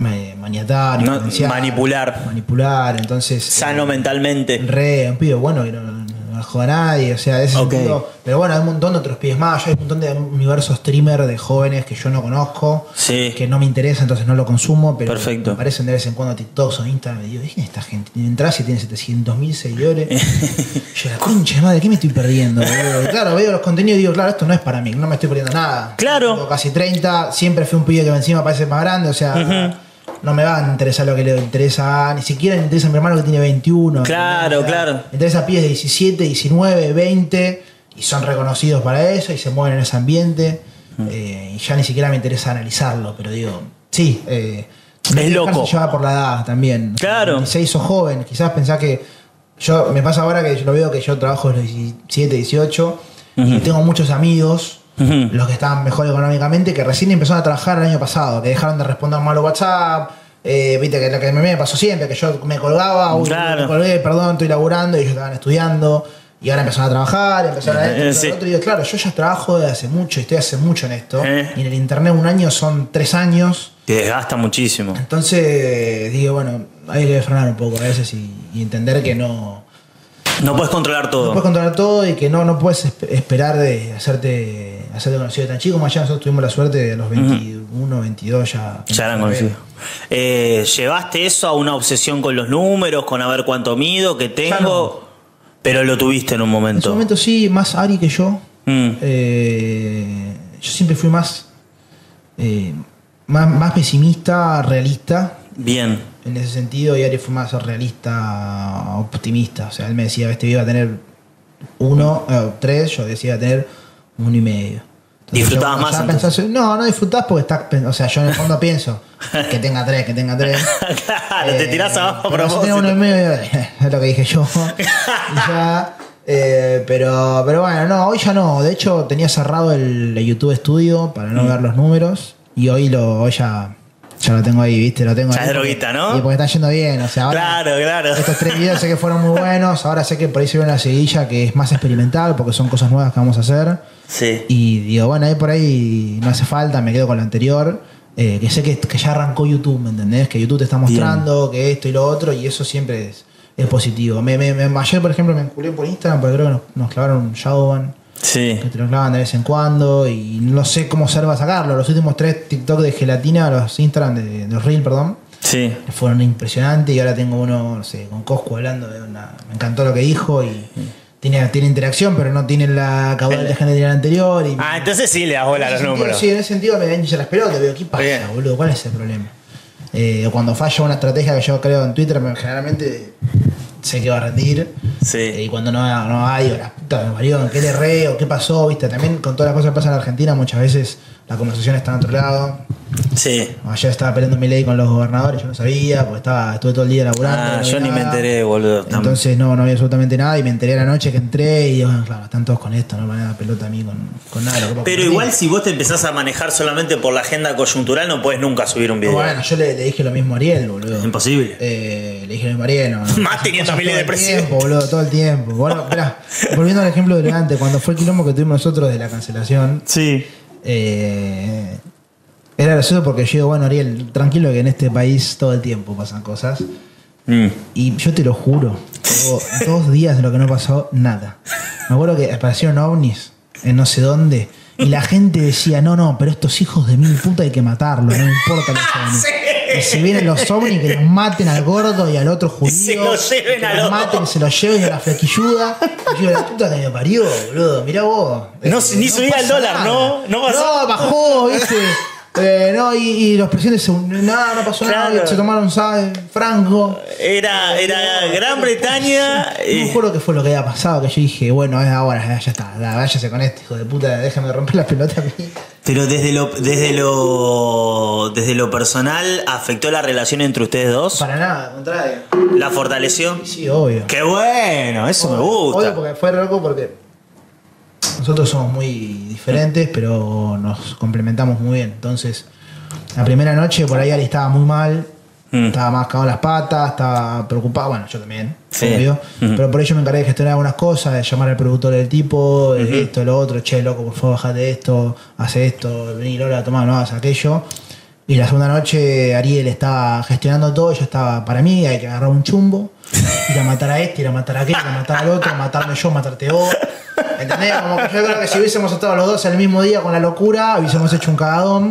maniatar, No, manipular. Manipular, entonces. Sano eh, mentalmente. Re, un pibe bueno que no, no, no joda a nadie, o sea, de ese Ok. sentido. Pero bueno, hay un montón de otros pibes más. Hay un montón de universos streamer de jóvenes que yo no conozco, Sí. que no me interesa, entonces no lo consumo. Pero Perfecto. me aparecen de vez en cuando TikToks o Instagram. Y digo, ¿quién es esta gente? Entras y tiene 700 mil seguidores. yo, la concha de madre, ¿qué me estoy perdiendo? claro, veo los contenidos y digo, claro, esto no es para mí, no me estoy perdiendo nada. Claro. Tengo casi 30, siempre fui un pibe que encima parece más grande, o sea. No me va a interesar lo que le interesa, ni siquiera me interesa a mi hermano que tiene 21. Claro, claro. Me interesa pibes de 17, 19, 20 y son reconocidos para eso y se mueven en ese ambiente. eh, y ya ni siquiera me interesa analizarlo, pero digo, sí. Eh, que loco. llevar por la edad también. Claro. Se hizo joven, quizás pensás que. Yo, me pasa ahora que yo lo veo que yo trabajo desde los 17, 18 y tengo muchos amigos, Los que estaban mejor económicamente, que recién empezaron a trabajar el año pasado, que dejaron de responder mal WhatsApp. eh, Viste que lo que me pasó siempre, que yo me colgaba, uy, Claro. me colgué, perdón, estoy laburando, y ellos estaban estudiando, y ahora empezaron a trabar, empezaron a esto, Eh, sí. lo otro, y digo, claro, yo ya trabajo desde hace mucho, y estoy hace mucho en esto, Eh. y en el internet un año son tres años, Te desgasta muchísimo. entonces digo, bueno, hay que frenar un poco a veces y, y entender que no, No puedes controlar no todo. puedes controlar todo y que no, no puedes esp- esperar de hacerte, hacerte conocido tan chico. Más allá nosotros tuvimos la suerte de los 21, 22 ya. Ya eran conocidos. Eh, ¿Llevaste eso a una obsesión con los números, con a ver cuánto mido, que tengo? Pero lo tuviste en un En momento. su momento sí, más Ari que yo. Mm. Eh, yo siempre fui más, eh, más, más pesimista, realista. Bien. En ese sentido, y Ari fue más realista, optimista. O sea, él me decía, este iba a tener uno, eh, tres, yo decía iba a tener uno y medio. ¿Disfrutabas yo, más, pensás- no, no disfrutás porque estás, o sea, yo en el fondo pienso que tenga tres, que tenga tres. claro, te Eh, tirás abajo a pero si tengo uno y propósito. medio, es lo que dije yo. Ya, eh, pero, pero bueno, no, hoy ya no. De hecho, tenía cerrado el, YouTube Studio para Mm. no ver los números. Y hoy lo hoy ya, ya lo tengo ahí, ¿viste? Lo tengo ahí es droguita, ¿no? Y porque está yendo bien. O sea, ahora Claro, claro. estos tres videos sé que fueron muy buenos. Ahora sé que por ahí se ve una seguilla que es más experimental porque son cosas nuevas que vamos a hacer. Sí. Y digo, bueno, ahí por ahí no hace falta, me quedo con lo anterior. eh, que sé que, que ya arrancó YouTube, ¿me entendés? Que YouTube te está mostrando que esto y lo otro, y eso siempre es, es positivo. Me, me- me- ayer, por ejemplo, me enculé por Instagram porque creo que nos, nos clavaron un Shadowban, Sí. que te lo clavan de vez en cuando, y no sé cómo se va a sacarlo. Los últimos tres TikTok de gelatina, los Instagram de, de los Reel, perdón, Sí. fueron impresionantes. Y ahora tengo uno, no sé, con Cosco hablando de una. Me encantó lo que dijo y. Tiene, tiene interacción, pero no tiene la caudal de gente del anterior. Y, Ah, entonces sí le das bola a los sentido, números. Sí, en ese sentido me hincha las pelotas. Digo, ¿qué pasa, Bien. boludo? ¿Cuál es el problema? Eh, cuando falla una estrategia que yo creo en Twitter, me- generalmente sé que va a rendir. Sí. Eh, y cuando no, no hay, digo, la puta me parió, ¿en qué le erré o qué pasó? ¿Viste? También con todas las cosas que pasan en Argentina, muchas veces la conversación está en otro lado. Sí. Ayer estaba peleando mi ley con los gobernadores, yo no sabía, porque estaba, estuve todo el día laburando. Ah, no yo ni me enteré, boludo. Entonces no, no había absolutamente nada y me enteré a la noche que entré y bueno, claro, están todos con esto, no me da pelota a mí con, con nada. lo que puedo Pero igual si vos te empezás a manejar solamente por la agenda coyuntural, no puedes nunca subir un video. Bueno, yo le, le dije lo mismo a Ariel, boludo. Imposible. Eh, le dije lo mismo a Ariel, no. Más teniendo Todo el tiempo, boludo, todo el tiempo. Bueno, volviendo al ejemplo de antes, cuando fue el quilombo que tuvimos nosotros de la cancelación, Sí. eh, era gracioso porque yo digo, bueno, Ariel, tranquilo que en este país todo el tiempo pasan cosas. Mm. Y yo te lo juro, hubo dos días de lo que no pasó nada. Me acuerdo que aparecieron ovnis en no sé dónde y la gente decía, no, no, pero estos hijos de mil puta hay que matarlos, no me importa los ovnis. Que si vienen los ovnis, que los maten al gordo y al otro judío. Se los lleven a los maten, se los lleven a la flequilluda. Y yo, la puta que me parió, boludo, mirá vos. No, Eh, ni subía el dólar, nada. ¿no? No pasó. No, bajó, viste. Eh, no, y, y los presidentes se un- nada, no pasó nada, se tomaron ¿sabes? Franco. Era, era Gran Bretaña. No me acuerdo qué fue lo que había pasado, que yo dije, bueno, es ahora, ya, está, ya, váyase con este hijo de puta, déjame romper la pelota a mí. Pero desde lo, desde lo desde lo personal, ¿afectó la relación entre ustedes dos? Para nada, al contrario. ¿La fortaleció? Sí, obvio. ¡Qué bueno! Eso me Obvio gusta. porque fue loco porque nosotros somos muy diferentes, pero nos complementamos muy bien. Entonces, la primera noche por ahí Ali estaba muy mal, Mm. estaba más cagado en las patas, estaba preocupado, bueno, yo también, Sí. obvio. Mm. Pero por ello me encargué de gestionar algunas cosas, de llamar al productor del tipo, de esto, lo otro, che, loco, por favor, bajate esto, hace esto, vení, Lola, tomá, no hagas aquello. Y la segunda noche Ariel estaba gestionando todo, yo estaba, para mí hay que agarrar un chumbo, ir a matar a este, ir a matar a aquel, ir a matar al otro, matarme yo, matarte vos. ¿Entendés? Como que yo creo que si hubiésemos estado los dos el mismo día con la locura, hubiésemos hecho un cagadón.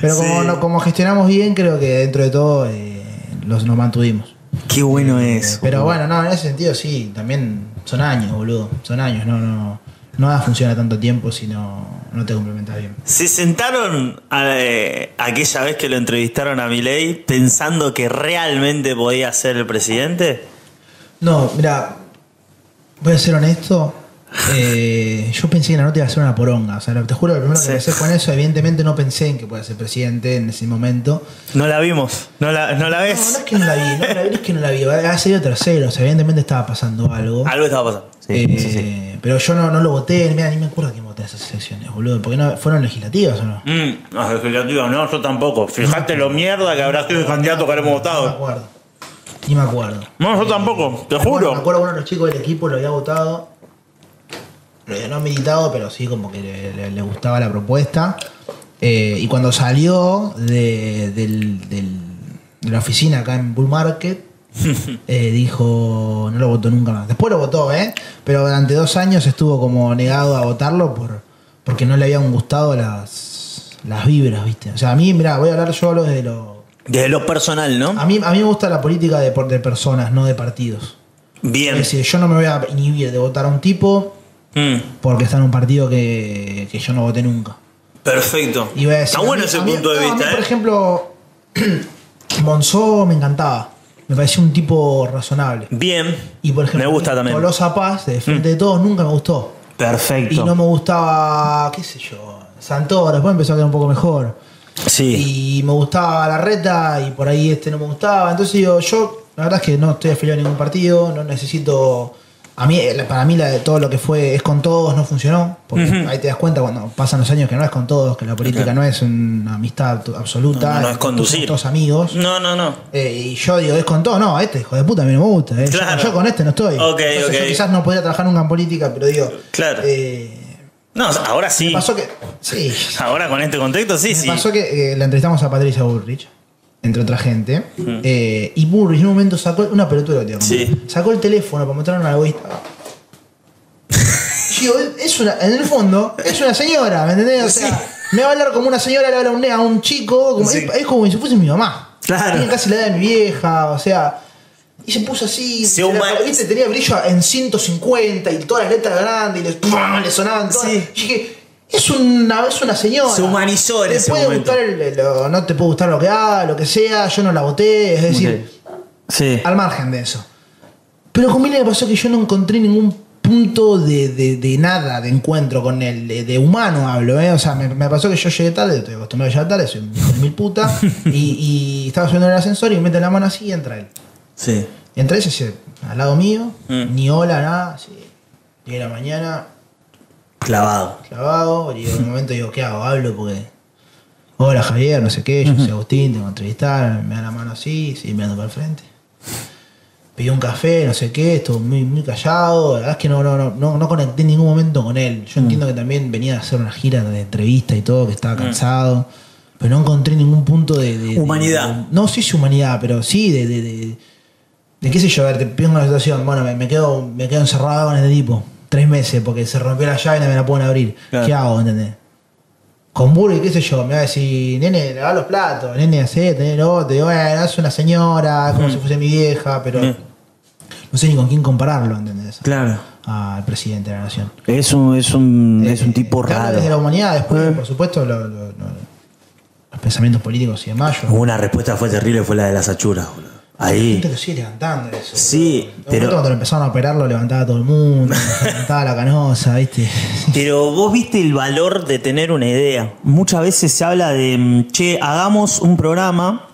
Pero como, Sí. no- como gestionamos bien, creo que dentro de todo eh, los, nos mantuvimos. Qué bueno es. Pero bueno, no, en ese sentido sí, también son años, boludo. Son años, no, no. Nada funciona tanto tiempo si no, no te complementas bien. ¿Se sentaron eh, aquella vez que lo entrevistaron a Milei pensando que realmente podía ser el presidente? No, mira, voy a ser honesto. Eh, yo pensé que la nota iba a ser una poronga. O sea, te juro, lo primero Sí. que pensé fue en eso. Evidentemente no pensé en que pueda ser presidente en ese momento. No la vimos. ¿No la, no la No, ves? no es que no la vi, no la vi, es que no la vi. Ha sido tercero, o sea, evidentemente estaba pasando algo. Algo estaba pasando. Sí, Eh, sí, sí. Pero yo no, no lo voté, mira, ni me acuerdo quién voté en esas elecciones, boludo. Porque no, fueron legislativas o no. Mm, no, legislativo, no, yo tampoco. Fíjate lo mierda que habrá sido el candidato que habremos No me votado. acuerdo. Ni me acuerdo. No, yo tampoco, te Me acuerdo- Me juro. acuerdo uno de los chicos del equipo lo había votado. No militado, pero sí como que le, le- le gustaba la propuesta. Eh, y cuando salió de, del- del- de la oficina acá en Bull Market, eh, dijo, no lo votó nunca más. Después lo votó, ¿eh? Pero durante dos años estuvo como negado a votarlo por, porque no le habían gustado las, las vibras, ¿viste? O sea, a mí, mira, voy a hablar yo lo de lo... Desde lo personal, ¿no? A mí, a mí me gusta la política de, por- de personas, no de partidos. Bien. Es decir, yo no me voy a inhibir de votar a un tipo Mm, porque está en un partido que, que yo no voté nunca. perfecto. Y voy a decir, Está bueno mí- ese mí- punto de no, a mí, vista, Por ¿eh? ejemplo, Monzó me encantaba. Me parecía un tipo razonable. Bien. Y por ejemplo, Me gusta también. Mm. Tolosa Paz, de frente de todos, nunca me gustó. Perfecto. Y no me gustaba, qué sé yo, Santoro, después empezó a quedar un poco mejor. Sí. Y me gustaba la reta y por ahí este no me gustaba. Entonces digo, yo la verdad es que no estoy afiliado a ningún partido, no necesito... A mí, eh, para mí la de todo lo que fue es con todos no funcionó, porque ahí te das cuenta cuando pasan los años que no es con todos, que la política Claro. no es una amistad absoluta, No, no es que conducir. todos amigos. No, no, no. Eh, y yo digo, es con todo, no, este hijo de puta a mí no me gusta, eh. Yo- Claro. yo, con este no estoy. Entonces. Yo quizás no podría trabajar nunca en política, pero digo, Claro. eh, No, ahora sí. me pasó que, sí, Ahora con este contexto, sí, me sí. pasó que la entrevistamos a Patricia Bullrich, entre otra gente, eh, y Bullrich en un momento sacó una pelotuda, tío. Sí. Sacó el teléfono para mostrar una egoísta. Y digo, es una, en el fondo, es una señora, ¿me entendés? O sea, me va a hablar como una señora, le habla a un, a un chico, como- Sí. es, es como si fuese mi mamá. Claro. Tiene casi la edad de mi vieja, o sea. Y se puso así, Se la- ¿viste? tenía brillo en 150 y todas las letras grandes y les, ¡pum! le sonaban todas. Sí. Y dije, es una, es una señora. Se humanizó en Te ese puede momento. gustar el- lo- no te puede gustar lo que haga, lo que sea, yo no la voté, es decir, Sí. al margen de eso. Pero con Milei me pasó que yo no encontré ningún punto de, de- de nada, de encuentro con él, de, de humano hablo, ¿eh? O sea, me, me pasó que yo llegué tarde, estoy acostumbrado a llegar tarde, soy un hijo de mil puta, y, y estaba subiendo en el ascensor y me mete la mano así y entra él. Sí. Y entra él, se al lado mío, Mm. ni hola, nada, así. Y de la mañana, Clavado. clavado, y en un momento digo, ¿qué hago? Hablo porque. Hola Javier, no sé qué, yo soy Agustín, tengo que entrevistar, me da la mano así, sí, mirando para el frente. Pidió un café, no sé qué, estuvo muy, muy callado, la verdad es que no, no, no, no, conecté en ningún momento con él. Yo entiendo que también venía a hacer una gira de entrevista y todo, que estaba cansado, pero no encontré ningún punto de. Humanidad. de- no sé si humanidad, pero sí de. de, de- de qué sé yo, a ver, te pongo una situación, bueno, me, me quedo, me quedo encerrado con este tipo, tres meses, porque se rompió la llave y no me la pueden abrir. Claro. ¿Qué hago, entendés? Con Burger, qué sé yo, me va a decir, nene, lava los platos, nene, hace, tener otro, digo, bueno, es una señora, como si fuese mi vieja, pero Mm. no sé ni con quién compararlo, ¿entendés? Claro. Al presidente de la nación. Es un, es un, es un Eh, tipo hablo raro. Desde la humanidad, después, Eh. por supuesto, lo, lo- lo- los pensamientos políticos y demás. Yo, Una respuesta fue terrible, fue la de las achuras, boludo. Ahí. gente que sigue levantando eso. Sí, pero- momento cuando lo empezaron a operar, lo levantaba todo el mundo, levantaba la canosa, ¿viste? Pero vos viste el valor de tener una idea. Muchas veces se habla de, mm, che, hagamos un programa,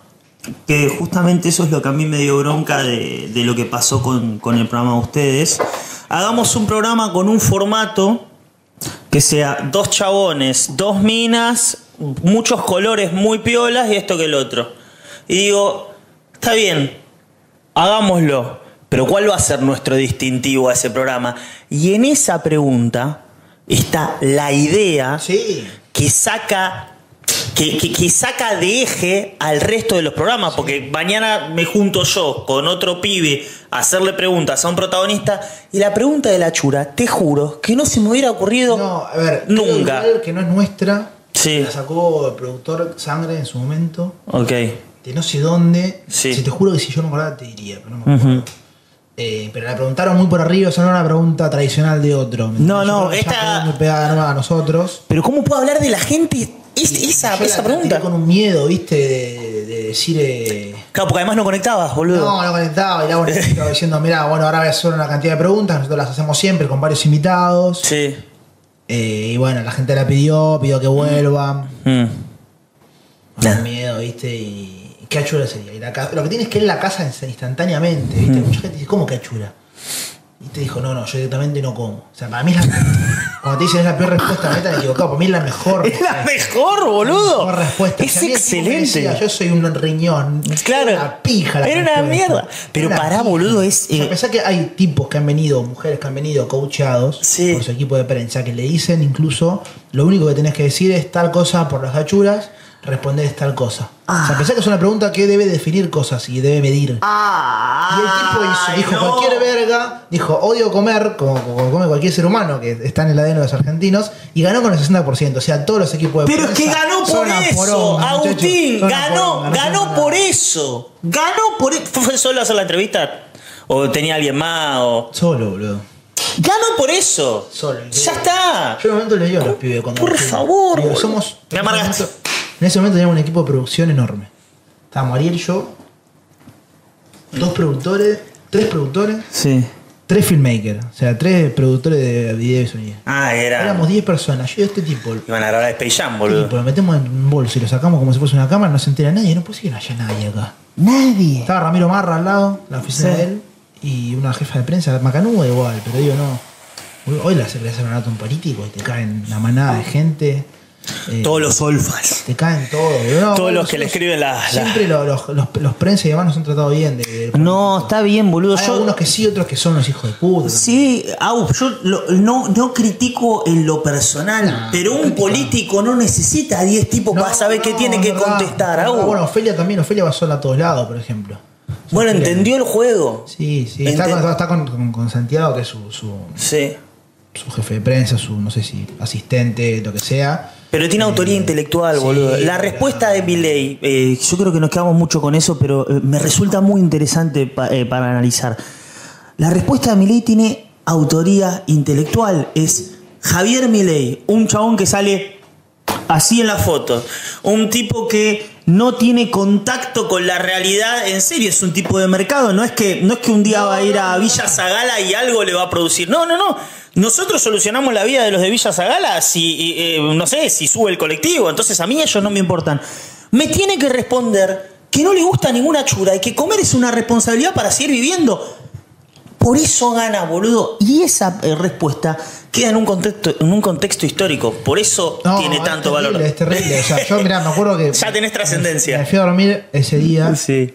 que justamente eso es lo que a mí me dio bronca de, de lo que pasó con, con el programa de ustedes. Hagamos un programa con un formato que sea dos chabones, dos minas, muchos colores muy piolas y esto que el otro. Y digo, está bien, hagámoslo, pero ¿cuál va a ser nuestro distintivo a ese programa? Y en esa pregunta está la idea Sí. que saca que, que- que saca de eje al resto de los programas, porque mañana me junto yo con otro pibe a hacerle preguntas a un protagonista y la pregunta de la chura, te juro que no se me hubiera ocurrido No, a ver, nunca. que no es nuestra. Sí. La sacó el productor Sangre en su momento. Ok. De no sé dónde. Sí. Si te juro que si yo me acordaba te diría, pero no me acuerdo. Eh, pero la preguntaron muy por arriba, o sea, no era una pregunta tradicional de otro. ¿me No, no, esta- muy pegada ¿no? a nosotros. Pero ¿cómo puedo hablar de la gente es- Y esa, esa la pregunta? con un miedo, ¿viste? De, de decir. eh, Claro, porque además no conectabas, boludo. No, no conectaba. Y la estaba diciendo, mira, bueno, ahora voy a hacer una cantidad de preguntas. Nosotros las hacemos siempre con varios invitados. Sí. Eh, y bueno, la gente la pidió, pidió que vuelvan. Mm. Con miedo, ¿viste? Y qué achura sería. Y la lo que tiene es que él la casa instantáneamente, ¿viste? Mm. Mucha gente dice, ¿cómo que achura? Y te dijo, no, no, yo directamente no como. O sea, para mí es la. Cuando te dicen es la peor respuesta, me están equivocado. Para mí es la mejor. Es la mejor, boludo. mejor respuesta. Es excelente. decía, yo soy un riñón. Claro. Una pija la Era una mierda. Pero una pará, pija. boludo, es, O sea, eh, pensá que hay tipos que han venido, mujeres que han venido coacheados Sí. por su equipo de prensa, que le dicen incluso, lo único que tenés que decir es tal cosa por las achuras, responder es tal cosa. O sea, pensá que es una pregunta que debe definir cosas y debe medir. Ah, Y el tipo hizo- dijo no. cualquier verga, dijo odio comer, como, como come cualquier ser humano que está en el ADN de los argentinos, y ganó con el 60%. O sea, todos los equipos de Pero es que ganó por eso, poronga, Agustín. Ganó, poronga, ganó por eso. Ganó por eso. ¿Fue solo a hacer la entrevista? ¿O tenía alguien más? O... Solo, boludo. Ganó por eso. Solo. Ya está. Yo en un momento les digo a los pibes cuando. Por favor, digo, somos. Me amargaste. En ese momento teníamos un equipo de producción enorme. Estábamos Ariel, yo, dos productores, tres productores, Sí. tres filmmakers. O sea, tres productores de video y sonido. Ah, era. Éramos 10 personas. Yo y este tipo. Iban a grabar Space Jam, Este boludo. tipo, lo metemos en un bolso y lo sacamos como si fuese una cámara, no se entera nadie. No puede ser que no haya nadie acá. Nadie. Estaba Ramiro Marra al lado, la oficina Sí. de él, y una jefa de prensa, macanuda igual, pero digo, no. Hoy la secretaria hacer un político y te caen una manada de gente. Eh, Todos los olfas. Te caen todos. No, Todos los que le escriben la- la- Siempre lo- los, los, los prensa y demás nos han tratado bien. De, de- No, está bien, boludo. Hay Yo, algunos que sí, otros que son los hijos de puta. Sí, Au, yo lo- no, no critico en lo personal, No, pero un político no necesita 10 tipos No, para saber qué tiene que verdad, contestar. es Au. Bueno, Ofelia también, Ofelia va sola a todos lados, por ejemplo. Bueno, Ofelia- entendió el juego. Sí, sí. Está, con, está con, con- con Santiago, que es su, su, Sí. su jefe de prensa, su, no sé si, asistente, lo que sea. Pero tiene autoría intelectual, boludo. La respuesta de Milley, eh, yo creo que nos quedamos mucho con eso, pero eh, me resulta muy interesante pa- eh, para analizar. La respuesta de Milley tiene autoría intelectual. Es Javier Milley, un chabón que sale así en la foto. Un tipo que no tiene contacto con la realidad, en serio, es un tipo de mercado. No es que, no es que un día va a ir a Villa Zagala y algo le va a producir. No, no, no. Nosotros solucionamos la vida de los de Villa Zagala si, eh, no sé, si sube el colectivo. Entonces a mí ellos no me importan. Me tiene que responder que no le gusta ninguna chura y que comer es una responsabilidad para seguir viviendo. Por eso gana, boludo. Y esa eh, respuesta queda en un contexto, en un contexto histórico. Por eso No, tiene es tanto terrible, valor. Es terrible. O sea, yo, mirá, me acuerdo que. Ya tenés trascendencia. Me fui a dormir ese día. Sí.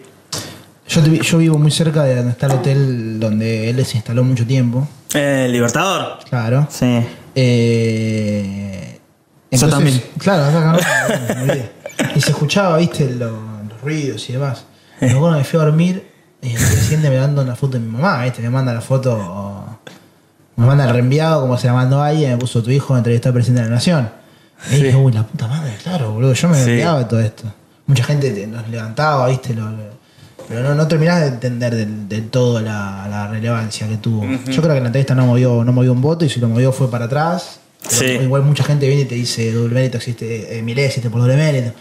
Yo, te yo vivo muy cerca de donde está el hotel donde él se instaló mucho tiempo. Eh, Libertador. Claro. Sí. Eh, Yo también. Claro, acá acá, muy bien. Y se escuchaba, viste, lo- los ruidos y demás. Me acuerdo me fui a dormir y el presidente me manda una foto de mi mamá, viste, me manda la foto, me manda el reenviado como se la mandó ahí, me puso tu hijo entrevistó al presidente de la nación. Y dije, uy, la puta madre, claro, boludo, yo me Sí. olvidaba de todo esto. Mucha gente te- nos levantaba, viste, lo- lo- pero no, no terminás de entender del, del todo la, la relevancia que tuvo. Yo creo que la entrevista no movió, no movió un voto y si lo movió fue para atrás. Sí. Igual mucha gente viene y te dice doble mérito existe, eh, Milei existe por doble mérito.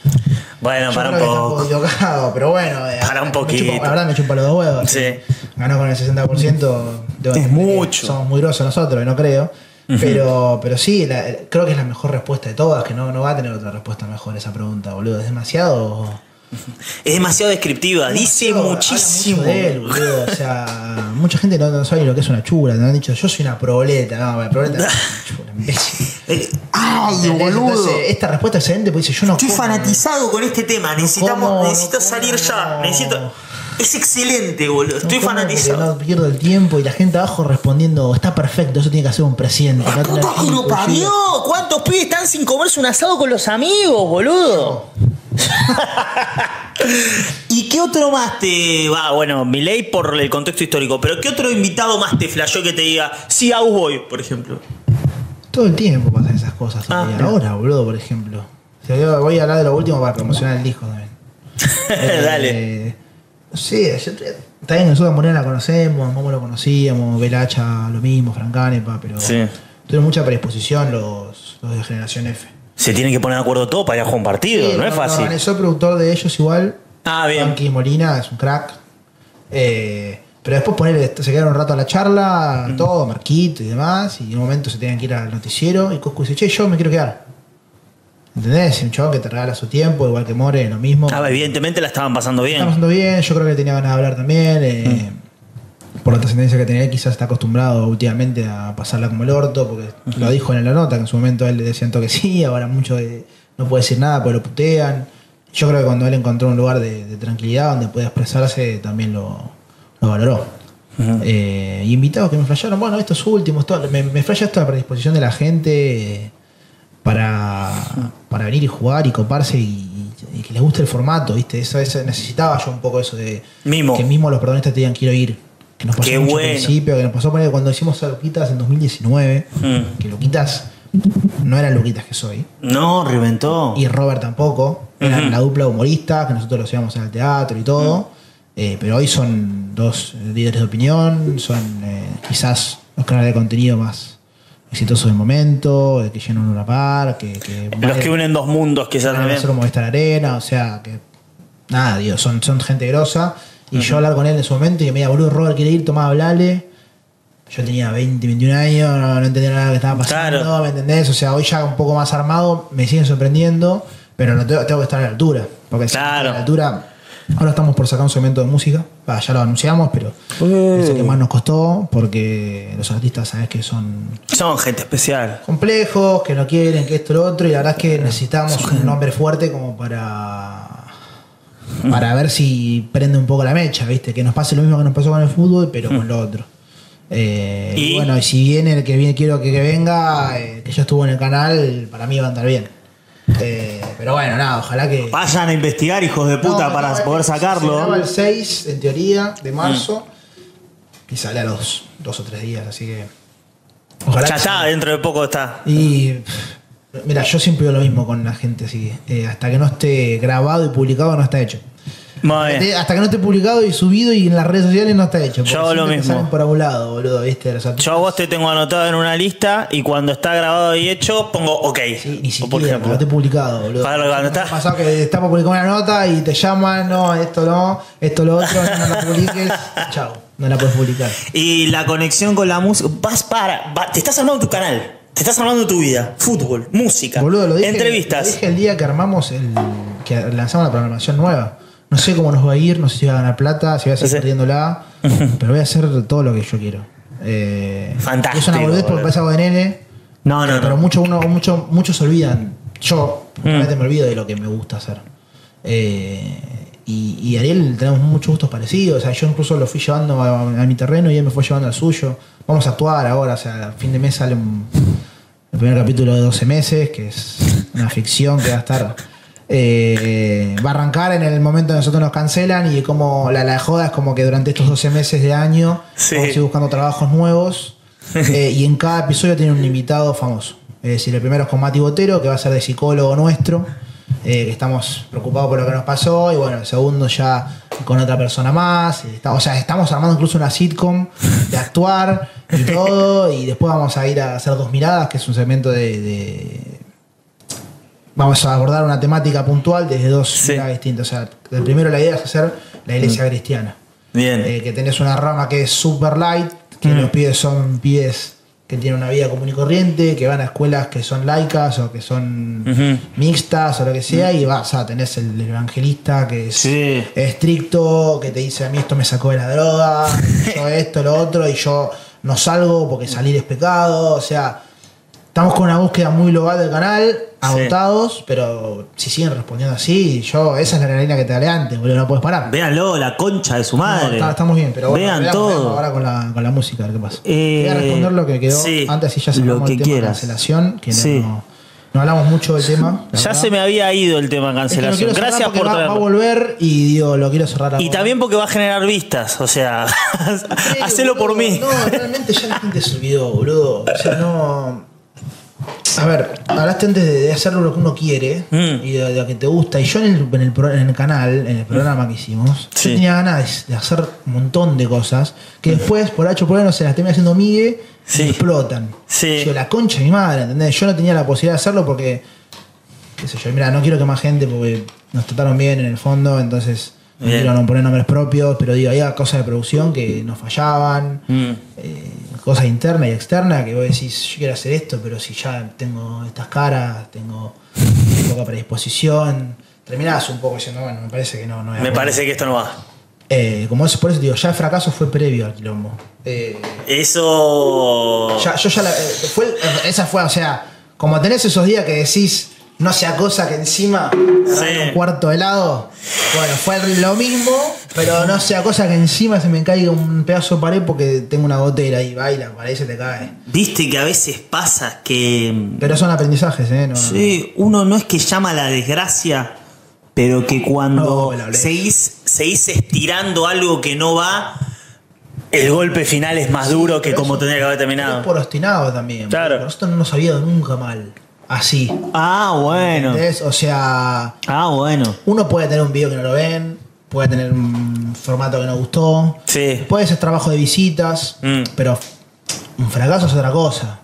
Bueno, Yo para un poco. equivocado, pero bueno. eh, Para un poquito. chupa- la verdad me chupa los dos huevos. Sí. Ganó con el 60%. debo Es mucho. Somos muy grosos nosotros, no creo. pero, pero sí, la- creo que es la mejor respuesta de todas, que no, no va a tener otra respuesta mejor esa pregunta, boludo. Es demasiado. Es demasiado descriptiva, dice muchísimo. mucho de él, boludo. O sea, mucha gente no, no sabe lo que es una chula. Te han dicho, yo soy una proleta. No, la proleta es una. Eh, ¡Ay, boludo! Entonces, esta respuesta es excelente porque dice, yo no Estoy como- fanatizado con este tema. Necesitamos, necesito no salir ya. Necesito. Es excelente, boludo. No Estoy fanatizado. No pierdo el tiempo y la gente abajo respondiendo, está perfecto, eso tiene que hacer un presidente. no tener ¡Puta que lo tiempo, parió! yo- ¿Cuántos pibes están sin comerse un asado con los amigos, boludo? ¿Y qué otro más te va? Bueno, Milei por el contexto histórico, pero ¿qué otro invitado más te flashó que te diga, sí, Agus voy, por ejemplo? Todo el tiempo pasan esas cosas. Ah, mira. Ahora, boludo, por ejemplo. O sea, yo voy a hablar de lo último para promocionar el disco también. Dale. Eh, no yo, también nosotros a Morena la conocemos, Momo lo conocíamos, Belacha lo mismo, Francanepa, pero Sí. tuvieron mucha predisposición los, los de Generación F. Se tienen que poner de acuerdo todo para ir a jugar un partido, Sí, no es fácil. organizó el productor de ellos igual. Ah, bien. Frankie Molina es un crack. Eh, pero después ponerle, se quedaron un rato a la charla, Mm. todo, Marquito y demás, y en un momento se tenían que ir al noticiero y Coscu dice, che, yo me quiero quedar. ¿Entendés? Un chabón que te regala su tiempo, igual que More, lo mismo. Ah, evidentemente la estaban pasando bien. Estamos pasando bien, yo creo que tenía ganas de hablar también. eh, Por la trascendencia que tenía, quizás está acostumbrado últimamente a pasarla como el orto, porque lo dijo en la nota, que en su momento él le decían que sí, ahora mucho de- no puede decir nada porque lo putean. Yo creo que cuando él encontró un lugar de, de tranquilidad donde puede expresarse, también lo, lo valoró. Eh, y invitados que me flasharon, bueno, estos últimos, todo, me, me flasha esto la predisposición de la gente eh, para, para venir y jugar y coparse y, y que les guste el formato, ¿viste? Eso, eso- necesitaba yo un poco eso de Mimo. que mismo los protagonistas te digan quiero ir. Que nos pasó Qué mucho bueno. al principio, que nos pasó cuando hicimos a Luquitas en 2019, Mm. que Luquitas no era Luquitas que soy. No, reventó. Y Robert tampoco. Eran Ujú. la dupla humorista, que nosotros los íbamos al teatro y todo. Eh, pero hoy son dos líderes de opinión, son eh, quizás los canales de contenido más exitosos del momento, eh, que llenan una par, que, que Los que unen dos mundos, quizás también. hacer como esta arena, o sea que. Nada, digo, son, son gente grosa. Y yo hablar con él en su momento y me diga, boludo, Robert quiere ir, tomá, hablale. Yo tenía 20, 21 años, no, no entendía nada de lo que estaba pasando, Claro. ¿me entendés? O sea, hoy ya un poco más armado, me siguen sorprendiendo, pero no tengo, tengo que estar a la altura. Porque si no a la altura, ahora estamos por sacar un segmento de música, ya lo anunciamos, pero es el que más nos costó, porque los artistas, sabes que son Son gente especial. complejos, que no quieren, que esto, lo otro, y la verdad es que necesitamos un nombre fuerte como para para ver si prende un poco la mecha, ¿viste? Que nos pase lo mismo que nos pasó con el fútbol, pero con lo otro. Eh, Y- y bueno, y si viene el que viene, quiero que, que venga, eh, que ya estuvo en el canal, para mí va a andar bien. Eh, pero bueno, nada, ojalá que. Vayan a investigar, hijos de puta, No, para no, poder Se graba sacarlo. el 6, en teoría, de marzo, y sale a los dos o tres días, así que. Ojalá Ya que está, dentro de poco está. Y mira, yo siempre digo lo mismo con la gente así. eh, hasta que no esté grabado y publicado no está hecho. Muy bien. Hasta que no esté publicado y subido y en las redes sociales no está hecho. Yo hago lo mismo. por algún lado, boludo, ¿viste? Los artistas- Yo a vos te tengo anotado en una lista y cuando está grabado y hecho, pongo OK. Sí, ni O por siquiera, ejemplo. cuando esté publicado, boludo. Para lo- cuando está- pasado que está por publicar una nota y te llaman, no, esto no, esto lo otro, no, no la publiques, chao, no la puedes publicar. Y la conexión con la música. Vas para. va- te estás armando tu canal. Te estás armando tu vida. Fútbol, música. Boludo, lo dije, entrevistas. lo dije el día que armamos el. que lanzamos la programación nueva. No sé cómo nos va a ir, no sé si voy a ganar plata, si voy a seguir perdiéndola, pero voy a hacer todo lo que yo quiero. Eh, Fantástico, Es una boludez porque de nene. No, no, Pero no. mucho, uno, mucho, muchos se olvidan. Yo, Mm. realmente me olvido de lo que me gusta hacer. Eh, y, y Ariel tenemos muchos gustos parecidos. O sea, yo incluso lo fui llevando a, a mi terreno y él me fue llevando al suyo. Vamos a actuar ahora. O sea, a fin de mes sale un- el primer capítulo de 12 meses, que es una ficción que va a estar. Eh, va a arrancar en el momento en que nosotros nos cancelan y como la, la joda es como que durante estos 12 meses de año Sí. vamos a ir buscando trabajos nuevos eh, y en cada episodio tiene un invitado famoso. Es decir, el primero es con Mati Botero, que va a ser de psicólogo nuestro, eh, que estamos preocupados por lo que nos pasó, y bueno, el segundo ya con otra persona más. está- o sea, estamos armando incluso una sitcom de actuar. y todo. y después vamos a ir a hacer dos miradas, que es un segmento de. de- vamos a abordar una temática puntual desde dos Sí. distintas. O sea, el primero la idea es hacer la iglesia cristiana. Bien. Eh, que tenés una rama que es super light, que Mm. los pibes son pibes que tienen una vida común y corriente, que van a escuelas que son laicas o que son mixtas o lo que sea, y vas a tenés el evangelista que es Sí. estricto, que te dice a mí esto me sacó de la droga, yo esto, lo otro, y yo no salgo porque salir es pecado, o sea, estamos con una búsqueda muy global del canal, agotados, pero si siguen respondiendo así, yo, esa es la realidad que te daré antes, boludo, no puedes parar. Véanlo, la concha de su No, madre. está- estamos bien, pero bueno, Vean todo. ahora con la, con la música, a ver qué pasa. Eh, Voy a responder lo que quedó sí, antes y ya se lo que el tema quieras. cancelación, que no- Sí. no, no hablamos mucho del tema. Ya verdad. se me había ido el tema Es que lo cancelación. Gracias por va, va a volver y digo, lo quiero cerrar ahora. Y también porque va a generar vistas, o sea, hacelo por mí. No, realmente ya la gente se olvidó, boludo. O sea, no. A ver, hablaste antes de, hacer lo que uno quiere Mm. y de, lo que te gusta. Y yo en el, en el, pro- en el canal, en el programa que hicimos, Sí. yo tenía ganas de, de hacer un montón de cosas que después, por H o por B, no se las termina haciendo migue Sí. y explotan. Sí. Yo, la concha de mi madre, ¿entendés? Yo no tenía la posibilidad de hacerlo porque, qué sé yo, mira, no quiero que más gente porque nos trataron bien en el fondo, entonces quiero no poner nombres propios, pero digo, había cosas de producción que nos fallaban, Mm. eh, cosas internas y externas que vos decís, yo quiero hacer esto, pero si ya tengo estas caras, tengo poca predisposición, terminás un poco diciendo, bueno, me parece que no, no es Me bueno. parece que esto no va. Eh, como eso, por eso digo, ya el fracaso fue previo al quilombo. Eh, Eso. ya, yo ya la, eh, fue, esa fue, o sea, como tenés esos días que decís, no sea cosa que encima agarrar un cuarto de helado, bueno, fue lo mismo, pero no sea cosa que encima se me caiga un pedazo de pared porque tengo una gotera y baila, para ahí se te cae. Viste que a veces pasa que. Pero son aprendizajes, ¿eh? No, Sí, uno no es que llama a la desgracia, pero que cuando No, seguís, seguís estirando algo que no va, el golpe final es más duro que como tendría que haber Es terminado. por obstinado también. Claro. Nosotros no nos había nunca mal. Así. Ah, bueno. ¿entendés? O sea, Ah, bueno. uno puede tener un video que no lo ven, puede tener un formato que no gustó, Sí. puede ser trabajo de visitas, Mm. pero un fracaso es otra cosa.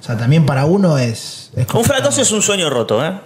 O sea, también para uno es. es Un fracaso es un sueño roto, ¿eh?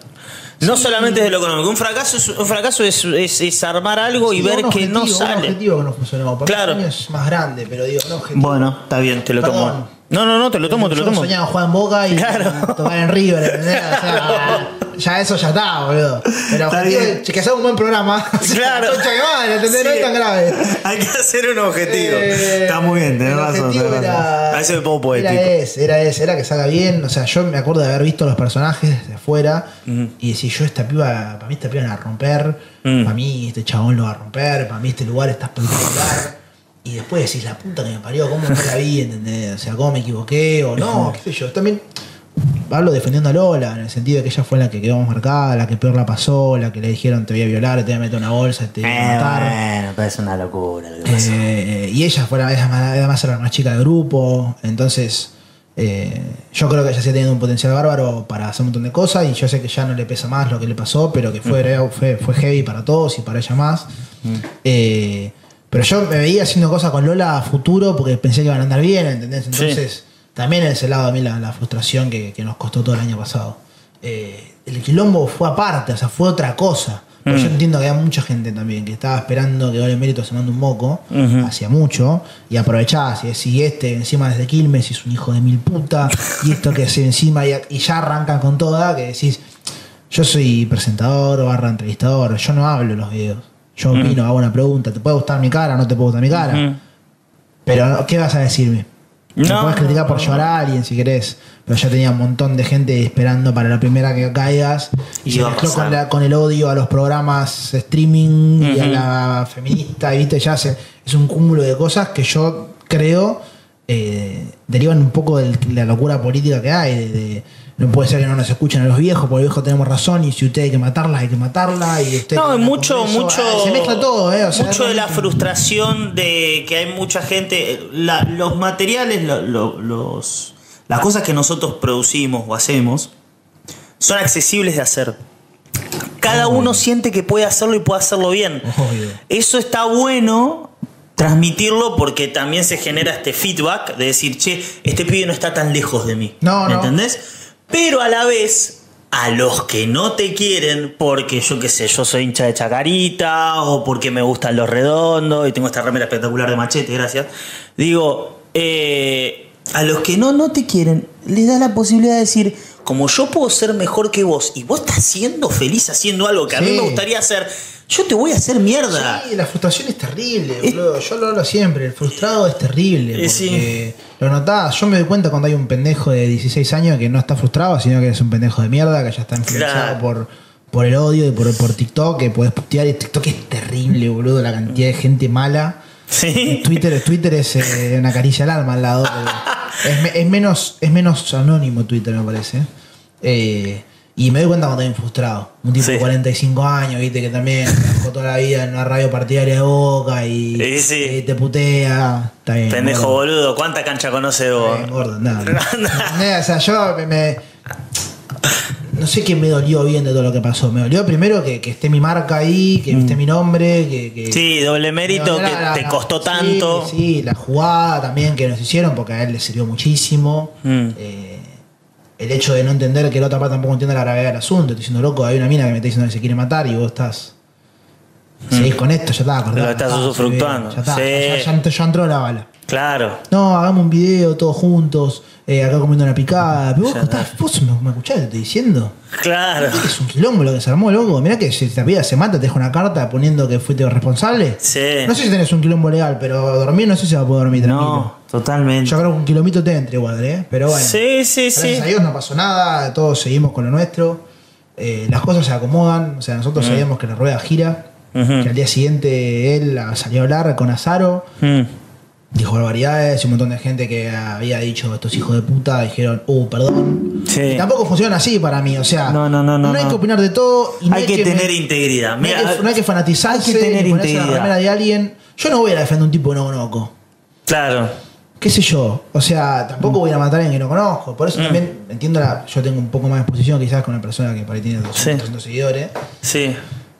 No solamente desde lo económico. Un fracaso es, un fracaso es, es- es armar algo y ver que no objetivo, Un sale. objetivo que no funcionó. Porque Claro. es más grande, pero digo, un objetivo. Bueno, está bien, te lo Perdón. tomo. No, no, no, te lo tomo, te lo Yo tomo. soñaba jugar en Boca y Claro. tocar en River, ¿entendés? O sea, ya eso ya está, boludo. Pero Está objetivo bien. es que sea un buen programa. Claro. No es tan grave. Hay que hacer un objetivo. Eh, Está muy bien, tenés razón, tenés era- A veces me pongo poético. Era ese, era ese, era que salga bien. O sea, yo me acuerdo de haber visto los personajes de afuera y decir, yo esta piba, para mí esta piba la va a romper, Mm. para mí este chabón lo va a romper, para mí este lugar está espectacular. Y después decís, la puta que me parió, cómo no la vi, ¿entendés? O sea, cómo me equivoqué o no, qué sé yo. También hablo defendiendo a Lola, en el sentido de que ella fue la que quedó más marcada, la que peor la pasó, la que le dijeron te voy a violar, te voy a meter una bolsa, te voy a Eh, matar. bueno, pero es una locura lo que pasó. Eh, y ella fue la además era la más chica del grupo. Entonces, eh, yo creo que ella sigue teniendo un potencial bárbaro para hacer un montón de cosas. Y yo sé que ya no le pesa más lo que le pasó, pero que fue, fue, fue heavy para todos y para ella más. Eh, pero yo me veía haciendo cosas con Lola a futuro porque pensé que iban a andar bien, ¿entendés? Entonces, también en ese lado a mí la, la frustración que, que nos costó todo el año pasado. Eh, el quilombo fue aparte, o sea, fue otra cosa. Pero yo entiendo que hay mucha gente también que estaba esperando que Ole Mérito se mande un moco, hacía mucho, y aprovechás y decís, este encima desde Quilmes es un hijo de mil puta, y esto que se encima, y, y ya arrancan con toda, que decís, yo soy presentador barra entrevistador, yo no hablo en los videos. Yo opino, hago una pregunta, ¿te puede gustar mi cara? ¿No te puede gustar mi cara? Pero, ¿qué vas a decirme? Me No, puedes criticar por llorar a alguien si querés. Pero ya tenía un montón de gente esperando para la primera que caigas. Y se mezcló con, la- con el odio a los programas streaming y a la feminista. Y viste, ya se- es un cúmulo de cosas que yo creo eh, derivan un poco de la locura política que hay. de- de- no puede ser que no nos escuchen a los viejos, porque los viejos tenemos razón. Y si usted hay que matarla, hay que matarla. Y usted No, mucho, mucho. ah, se mezcla todo, ¿eh? O sea, mucho de la frustración de que hay mucha gente. la- los materiales, lo- lo- los, las cosas que nosotros producimos o hacemos son accesibles de hacer. Cada uno siente que puede hacerlo y puede hacerlo bien. Obvio. Eso está bueno transmitirlo porque también se genera este feedback de decir, che, este pibe no está tan lejos de mí. No, ¿Me no. entendés? Pero a la vez, a los que no te quieren, porque yo qué sé, yo soy hincha de Chacarita, o porque me gustan los redondos, y tengo esta remera espectacular de machete, gracias. Digo, eh, a los que no, no te quieren, les da la posibilidad de decir, como yo puedo ser mejor que vos, y vos estás siendo feliz haciendo algo que a mí me gustaría hacer, yo te voy a hacer mierda. Sí, la frustración es terrible, Es- boludo. Yo lo hablo siempre, el frustrado es terrible. Eh, sí. Porque lo notás, yo me doy cuenta cuando hay un pendejo de 16 años que no está frustrado, sino que es un pendejo de mierda, que ya está influenciado Claro. por, por el odio y por, por TikTok, que podés putear. Y TikTok es terrible, boludo, la cantidad de gente mala. Sí. Twitter, Twitter es eh, una caricia al alma al lado. Es, me- es menos, es menos anónimo Twitter, me parece. Eh, y me doy cuenta cuando estoy frustrado. Un tipo Sí. de 45 años, viste, que también trabajó toda la vida en una radio partidaria de boca y, Sí, sí. y te putea. Está bien. Pendejo gordo. boludo, ¿cuánta cancha conoce vos? Está bien, gordo, nada. O sea, yo me, me- No sé qué me dolió bien de todo lo que pasó. Me dolió primero que, que esté mi marca ahí, que esté mi nombre, que, que- Sí, doble mérito la- que la- te costó tanto. Sí, la jugada también que nos hicieron, porque a él le sirvió muchísimo. Mm. Eh, el hecho de no entender que la otra parte tampoco entiende la gravedad del asunto. Estoy diciendo, loco, hay una mina que me está diciendo que se quiere matar y vos estás. Seguís con esto, ya está, acordate, Mm. Lo estás está, usufructuando, Ya, está, sí. ya, ya- ya- ya entró la bala. Claro. No, hagamos un video todos juntos, eh, acá comiendo una picada. Pero vos, estás, vos me, me escuchás, te estoy diciendo. Claro. Es un quilombo lo que se armó, loco. Mirá que si esta vida se mata, te deja una carta poniendo que fuiste responsable. Sí. No sé si tenés un quilombo legal, pero dormir no sé si va a poder dormir tranquilo. No, totalmente. Yo creo que un kilómetro te entre igual, ¿eh? Pero bueno. Sí, sí, Gracias sí. a Dios no pasó nada, todos seguimos con lo nuestro. Eh, las cosas se acomodan, o sea, nosotros sabíamos que la rueda gira, que al día siguiente él salió a hablar con Azaro, Mm. Dijo barbaridades y un montón de gente que había dicho estos hijos de puta dijeron, uh, perdón. Sí. Y tampoco funciona así para mí, o sea, No, no, no, no, hay que opinar de todo y no Hay que tener me- integridad. no hay, que, no hay que fanatizarse, hay que tener la integridad. de alguien. Yo no voy a defender a un tipo que no conozco. Claro. qué sé yo, o sea, tampoco voy a matar a alguien que no conozco. Por eso Mm. también entiendo la. Yo tengo un poco más de exposición quizás con una persona que por ahí tiene 200, Sí. 300 seguidores. Sí.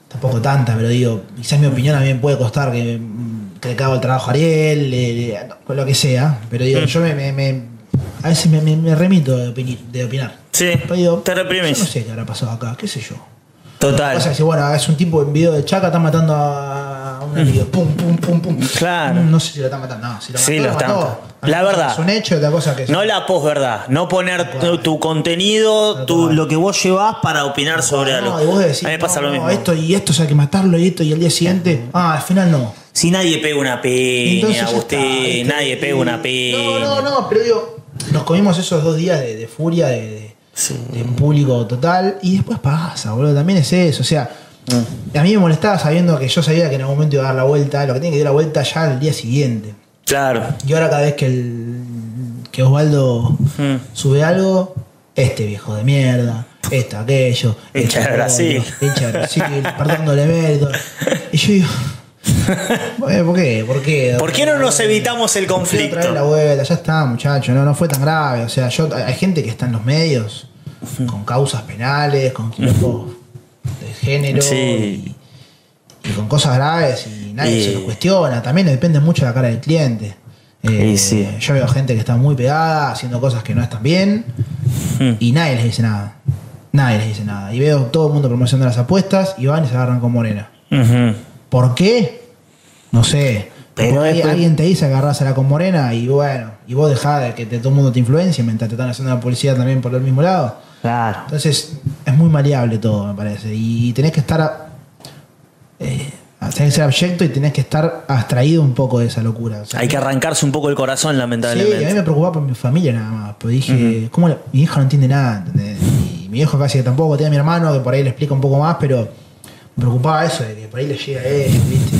Tampoco tanta, pero digo, quizás mi opinión me puede costar que le cago el trabajo a Ariel, le- le- no, con lo que sea. Pero digo, Mm. yo me, me- me- a veces me, me- remito de, opinar. Sí. Pero digo, Te reprimís. Yo no sé qué habrá pasado acá, qué sé yo. Total. O sea, si bueno, es un tipo en video de Chaca, está matando a un amigo. Pum, pum, pum, pum. Claro. No sé si lo está matando. No, si lo mató, Sí, lo está mató. matando. Una La verdad. Es un hecho, otra cosa que No la posverdad, no poner tu, tu contenido, tu- lo que vos llevas para opinar sobre algo. No, y vos decís, a mí me pasa no, lo mismo. Esto y esto, o sea, hay que matarlo y esto, y al día siguiente, ah, al final no. Si nadie pega una piña, ya está, nadie pega una piña. No, no, no, pero digo, nos comimos esos dos días de, de furia, de, de- Sí. de un público total, y después pasa, boludo, también es eso, o sea, Mm. a mí me molestaba sabiendo que yo sabía que en algún momento iba a dar la vuelta, lo que tiene que dar la vuelta ya al día siguiente. Claro. Y ahora cada vez que el que Osvaldo Mm. sube algo, este viejo de mierda, esto, aquello, Hincha de Brasil. hincha de Brasil, mérito. Y yo digo, ¿por qué? ¿Por qué? ¿Por qué no nos evitamos el ¿Por qué conflicto? otra vez la vuelta? Ya está, muchacho, no, no fue tan grave. O sea, yo, hay gente que está en los medios con causas penales, con quilombos de género Sí. y, y con cosas graves y nadie Y- se lo cuestiona. También depende mucho de la cara del cliente. Eh, sí. Yo veo gente que está muy pegada haciendo cosas que no están bien y nadie les dice nada. Nadie les dice nada. Y veo todo el mundo promocionando las apuestas y van y se agarran con Morena. ¿Por qué? No sé. Pero después- alguien te dice agarrásela con morena y bueno, y vos dejás de que te- todo el mundo te influencie mientras te están haciendo la policía también por el mismo lado. Claro. Entonces es muy maleable todo, me parece. Y tenés que estar. a- eh, tenés que ser abyecto y tenés que estar abstraído un poco de esa locura. O sea, Hay que arrancarse un poco el corazón, Sí, a lamentablemente. mí me preocupaba por mi familia nada más. Pero dije, ¿cómo la- mi hija no entiende nada? ¿entendés? Y mi hijo casi que tampoco tiene a mi hermano, que por ahí le explica un poco más, pero me preocupaba eso, de que por ahí le llega a él, ¿viste?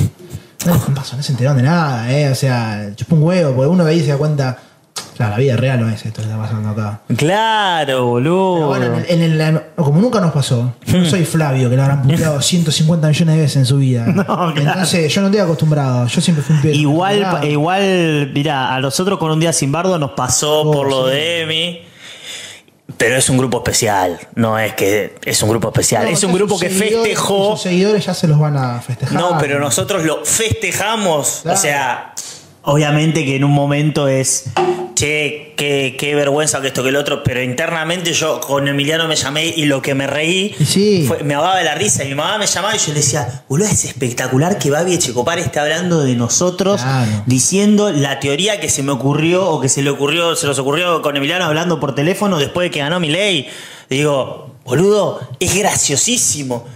No, ¿qué pasó? No se enteraron de nada, ¿eh? O sea, chupó un huevo, porque uno de ahí se da cuenta. Claro, la vida real no es esto que está pasando acá. Claro, boludo. Pero bueno, en el- en el- como nunca nos pasó, yo no soy Flavio, que lo habrán puteado 150 millones de veces en su vida. claro. Entonces, yo no estoy acostumbrado. Yo siempre fui un pibe Igual, igual, mirá, a nosotros con un día sin bardo nos pasó Oh, por lo sí. de Emi. Pero es un grupo especial, no es que es un grupo especial, No, es un grupo que festejó. Sus seguidores ya se los van a festejar. No, pero nosotros lo festejamos. Claro. O sea, Obviamente que en un momento es. che, qué, qué vergüenza que esto que el otro. Pero internamente yo con Emiliano me llamé y lo que me reí sí. fue- me ahogaba de la risa. Y mi mamá me llamaba y yo le decía, boludo, es espectacular que Babi Echecopar esté hablando de nosotros, Claro. diciendo la teoría que se me ocurrió o que se le ocurrió, se nos ocurrió con Emiliano hablando por teléfono después de que ganó mi ley. Digo, boludo, es graciosísimo.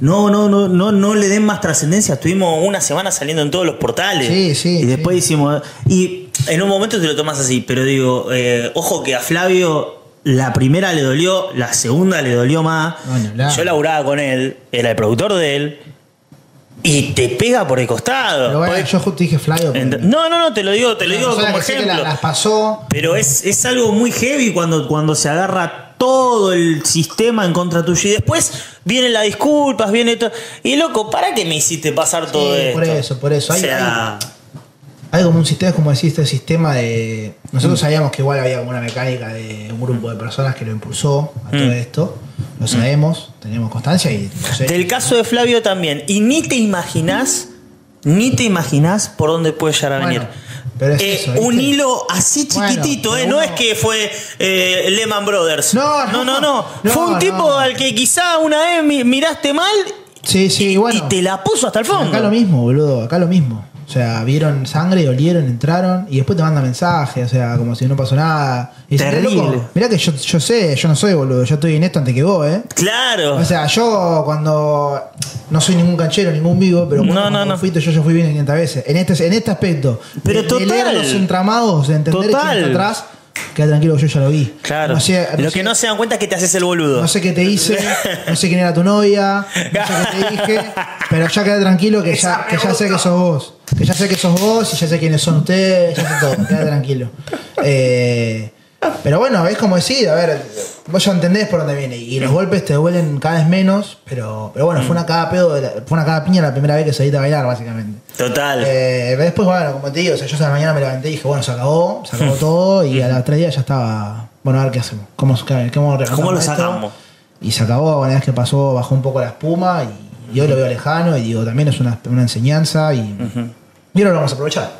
No, no, no, no, no le den más trascendencia. Estuvimos una semana saliendo en todos los portales. Sí, sí, Y después sí. hicimos. Y En un momento te lo tomas así, pero digo, eh, ojo que a Flavio la primera le dolió, la segunda le dolió más. Yo laburaba con él, era el productor de él, y te pega por el costado. Pero bueno, Porque- yo justo dije Flavio. porque- no, no, no, te lo digo, te lo digo como ejemplo. la- las pasó. Pero es, es algo muy heavy cuando, cuando se agarra todo el sistema en contra tuyo. Y después vienen las disculpas, viene todo. Y loco, ¿para qué me hiciste pasar todo esto? por eso, por eso. O Hay- sea, Hay como un sistema, como decís, este sistema de. Nosotros sabíamos que igual había como una mecánica de un grupo de personas que lo impulsó a todo Mm. esto. Lo sabemos, tenemos constancia y. no sé. del caso de Flavio también. Y ni te imaginás, ni te imaginás por dónde puede llegar a Bueno, venir. Pero es Eh, un hilo así Bueno, chiquitito, pero eh, no uno- es que fue eh, Lehman Brothers. No, no, no, no. no, fue un no. tipo al que quizá una vez mi- miraste mal Sí, sí, y, bueno. y te la puso hasta el fondo. Acá lo mismo, boludo, acá lo mismo. O sea, vieron sangre, olieron, entraron y después te mandan mensajes, o sea, como si no pasó nada. Y dicen, Terrible. "Loco, mirá que yo, yo sé, yo no soy boludo, yo estoy en esto antes que vos, ¿eh? Claro. O sea, yo cuando no soy ningún canchero, ningún vivo, pero No, cuando no, no. fuiste yo ya fui bien 500 veces. En este, en este aspecto, Pero de, total. de leer los entramados, de entender Total. quién está atrás, queda tranquilo que yo ya lo vi. claro. No sé, no lo sé- que no se dan cuenta es que te haces el boludo. no sé qué te hice, no sé quién era tu novia, no sé qué te dije, pero ya queda tranquilo que ya, que ya sé que sos vos. Que ya sé que sos vos y ya sé quiénes son ustedes, ya sé todo, queda tranquilo. Eh, pero bueno, es como decir, a ver, vos ya entendés por dónde viene. Y los golpes te duelen cada vez menos, pero, pero bueno, fue una cada pedo, de la- fue una cada piña la primera vez que salí a bailar, básicamente. Total. Eh, pero después, bueno, como te digo, o sea, yo esa mañana me levanté y dije, bueno, se acabó, se acabó todo, y a las tres días ya estaba, bueno, a ver qué hacemos, cómo, qué- cómo, ¿Cómo lo esto? sacamos? Y se acabó, una vez que pasó, bajó un poco la espuma, y, y hoy lo veo lejano, y digo, también es una, una enseñanza, y, y ahora lo vamos a aprovechar.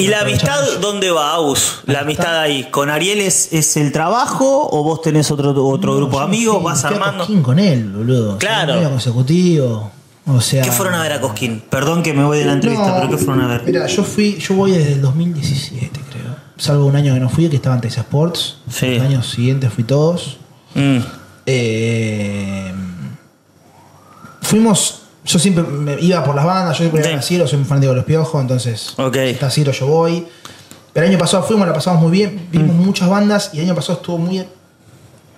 ¿Y la amistad dónde va, Aus? La amistad ahí. ¿Con Ariel es, es el trabajo o vos tenés otro, otro grupo de amigos? fui- ¿Vas armando? Cosquín con él, boludo. Claro. Año consecutivo. O sea. ¿Qué fueron a ver a Cosquín? Perdón que me voy de la entrevista, No, pero ¿qué fueron a ver? Mira, yo fui, yo voy desde el 2017, creo. Salvo un año que no fui, que estaba en Texas Sports. Sí. Los años siguientes fui todos. Mm. Eh, fuimos. Yo siempre me iba por las bandas, yo siempre Sí. iba a Ciro, soy un fanático de los piojos, entonces. Ok. Está Ciro, yo voy. Pero el año pasado fuimos, la pasamos muy bien, vimos Mm. muchas bandas y el año pasado estuvo muy.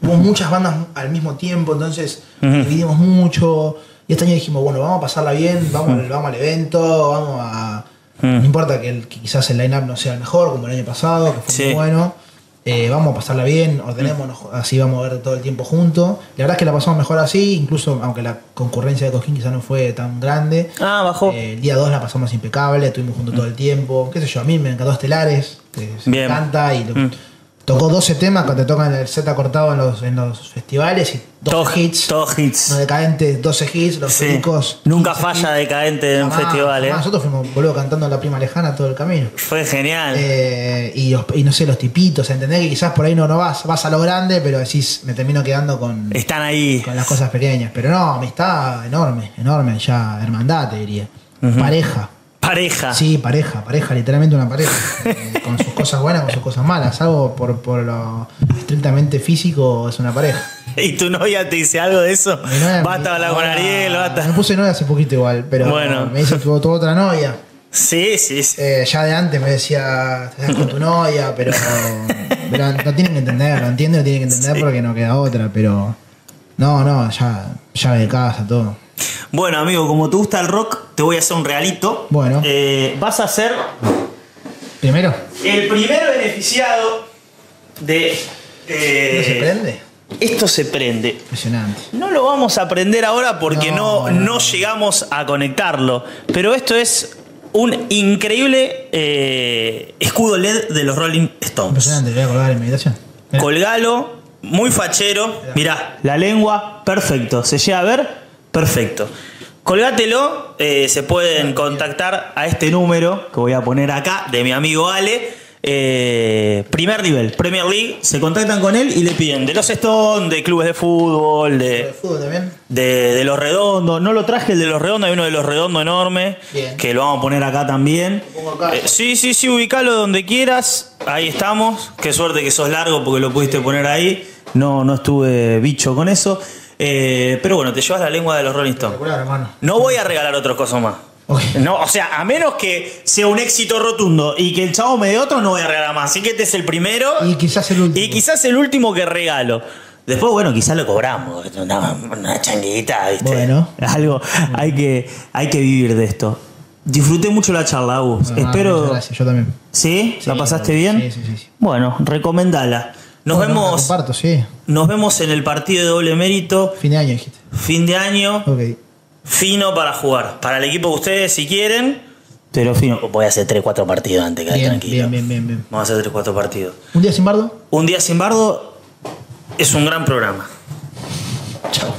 Hubo muchas bandas al mismo tiempo, entonces Ujú. dividimos mucho. Y este año dijimos, bueno, vamos a pasarla bien, vamos, al- vamos al evento, vamos a. Mm. No importa que, el- que quizás el line-up no sea el mejor, como el año pasado, que fue Sí. muy bueno. Eh, vamos a pasarla bien, ordenémonos, así vamos a ver todo el tiempo juntos. La verdad es que la pasamos mejor así, incluso aunque la concurrencia de Cosquín quizás no fue tan grande. Ah, bajó. Eh, el día 2 la pasamos impecable, estuvimos juntos todo el tiempo. Qué sé yo, a mí me encantó Estelares, que se me encanta. Y lo- Mm. Tocó 12 temas cuando te tocan el set cortado en los, en los festivales y 12 Todos hits. Todos hits. Los decadentes, 12 hits, los Sí. Nunca 15 falla hits. decadente en un Jamás, festival, ¿eh? Nosotros fuimos, boludo, cantando La Prima Lejana todo el camino. Fue genial. Eh, y, los- y no sé, los tipitos, ¿entendés? Que quizás por ahí no, no vas, vas a lo grande, pero decís, me termino quedando con, Están ahí. con las cosas pequeñas. Pero no, amistad enorme, enorme, ya hermandad te diría. Pareja. Pareja. Sí, pareja, pareja, literalmente una pareja. Eh, con sus cosas buenas, con sus cosas malas. Algo por, por lo estrictamente físico es una pareja. ¿Y tu novia te dice algo de eso? Mi novia- Basta hablar con ahora- Ariel, Me basta. puse novia hace poquito igual, pero Bueno. me dice tuvo tuvo otra novia. Sí, sí, sí. Eh, ya de antes me decía, te das con tu novia, pero, pero no tienen que entender, lo entiendo, lo tienen que entender porque no queda otra, pero no, no, ya llave de casa, todo. Bueno, amigo, como te gusta el rock, te voy a hacer un realito. Bueno. Eh, vas a ser Primero, el primer beneficiado de. eh, ¿no se prende? Esto se prende. Impresionante. No lo vamos a aprender ahora porque no, No, llegamos a conectarlo. Pero esto es un increíble eh, escudo LED de los Rolling Stones. Impresionante, voy a colgar en meditación. Mirá. Colgalo muy fachero. Mirá, la lengua, perfecto. ¿Se llega a ver? Perfecto. Colgátelo, eh, se pueden contactar a este número que voy a poner acá de mi amigo Ale. Eh, primer nivel, Premier League, se contactan con él y le piden de los Stones, de clubes de fútbol, ¿De de, fútbol también? de, de los redondos. No lo traje el de los redondos, hay uno de los redondos enorme, Bien. que lo vamos a poner acá también. Acá. Eh, sí, sí, sí, ubicalo donde quieras. Ahí estamos. Qué suerte que sos largo porque lo pudiste poner ahí. No, no estuve bicho con eso. Eh, pero bueno, te llevas la lengua de los Rolling Stones. No voy a regalar otras cosas más. No, o sea, a menos que sea un éxito rotundo y que el chavo me dé otro, no voy a regalar más. Así que este es el primero. Y quizás el último. Y quizás el último que regalo. Después, bueno, quizás lo cobramos. Una, una changuita, ¿viste? Bueno. Algo, hay que, hay que vivir de esto. Disfruté mucho la charla, Agus. Ah, Espero. Gracias, yo también. ¿Sí? ¿La Sí, pasaste bien? sí, sí, sí. Bueno, recomendala. Nos Bueno, vemos. Comparto, sí. Nos vemos en el partido de doble mérito. Fin de año dijiste. Fin de año. Ok. Fino para jugar. Para el equipo de ustedes, si quieren. Pero fino. Voy a hacer 3-4 partidos antes, quedate Bien, tranquilo. bien, bien, bien, bien. Vamos a hacer 3-4 partidos. ¿Un día sin bardo? Un día sin bardo es un gran programa. Chao.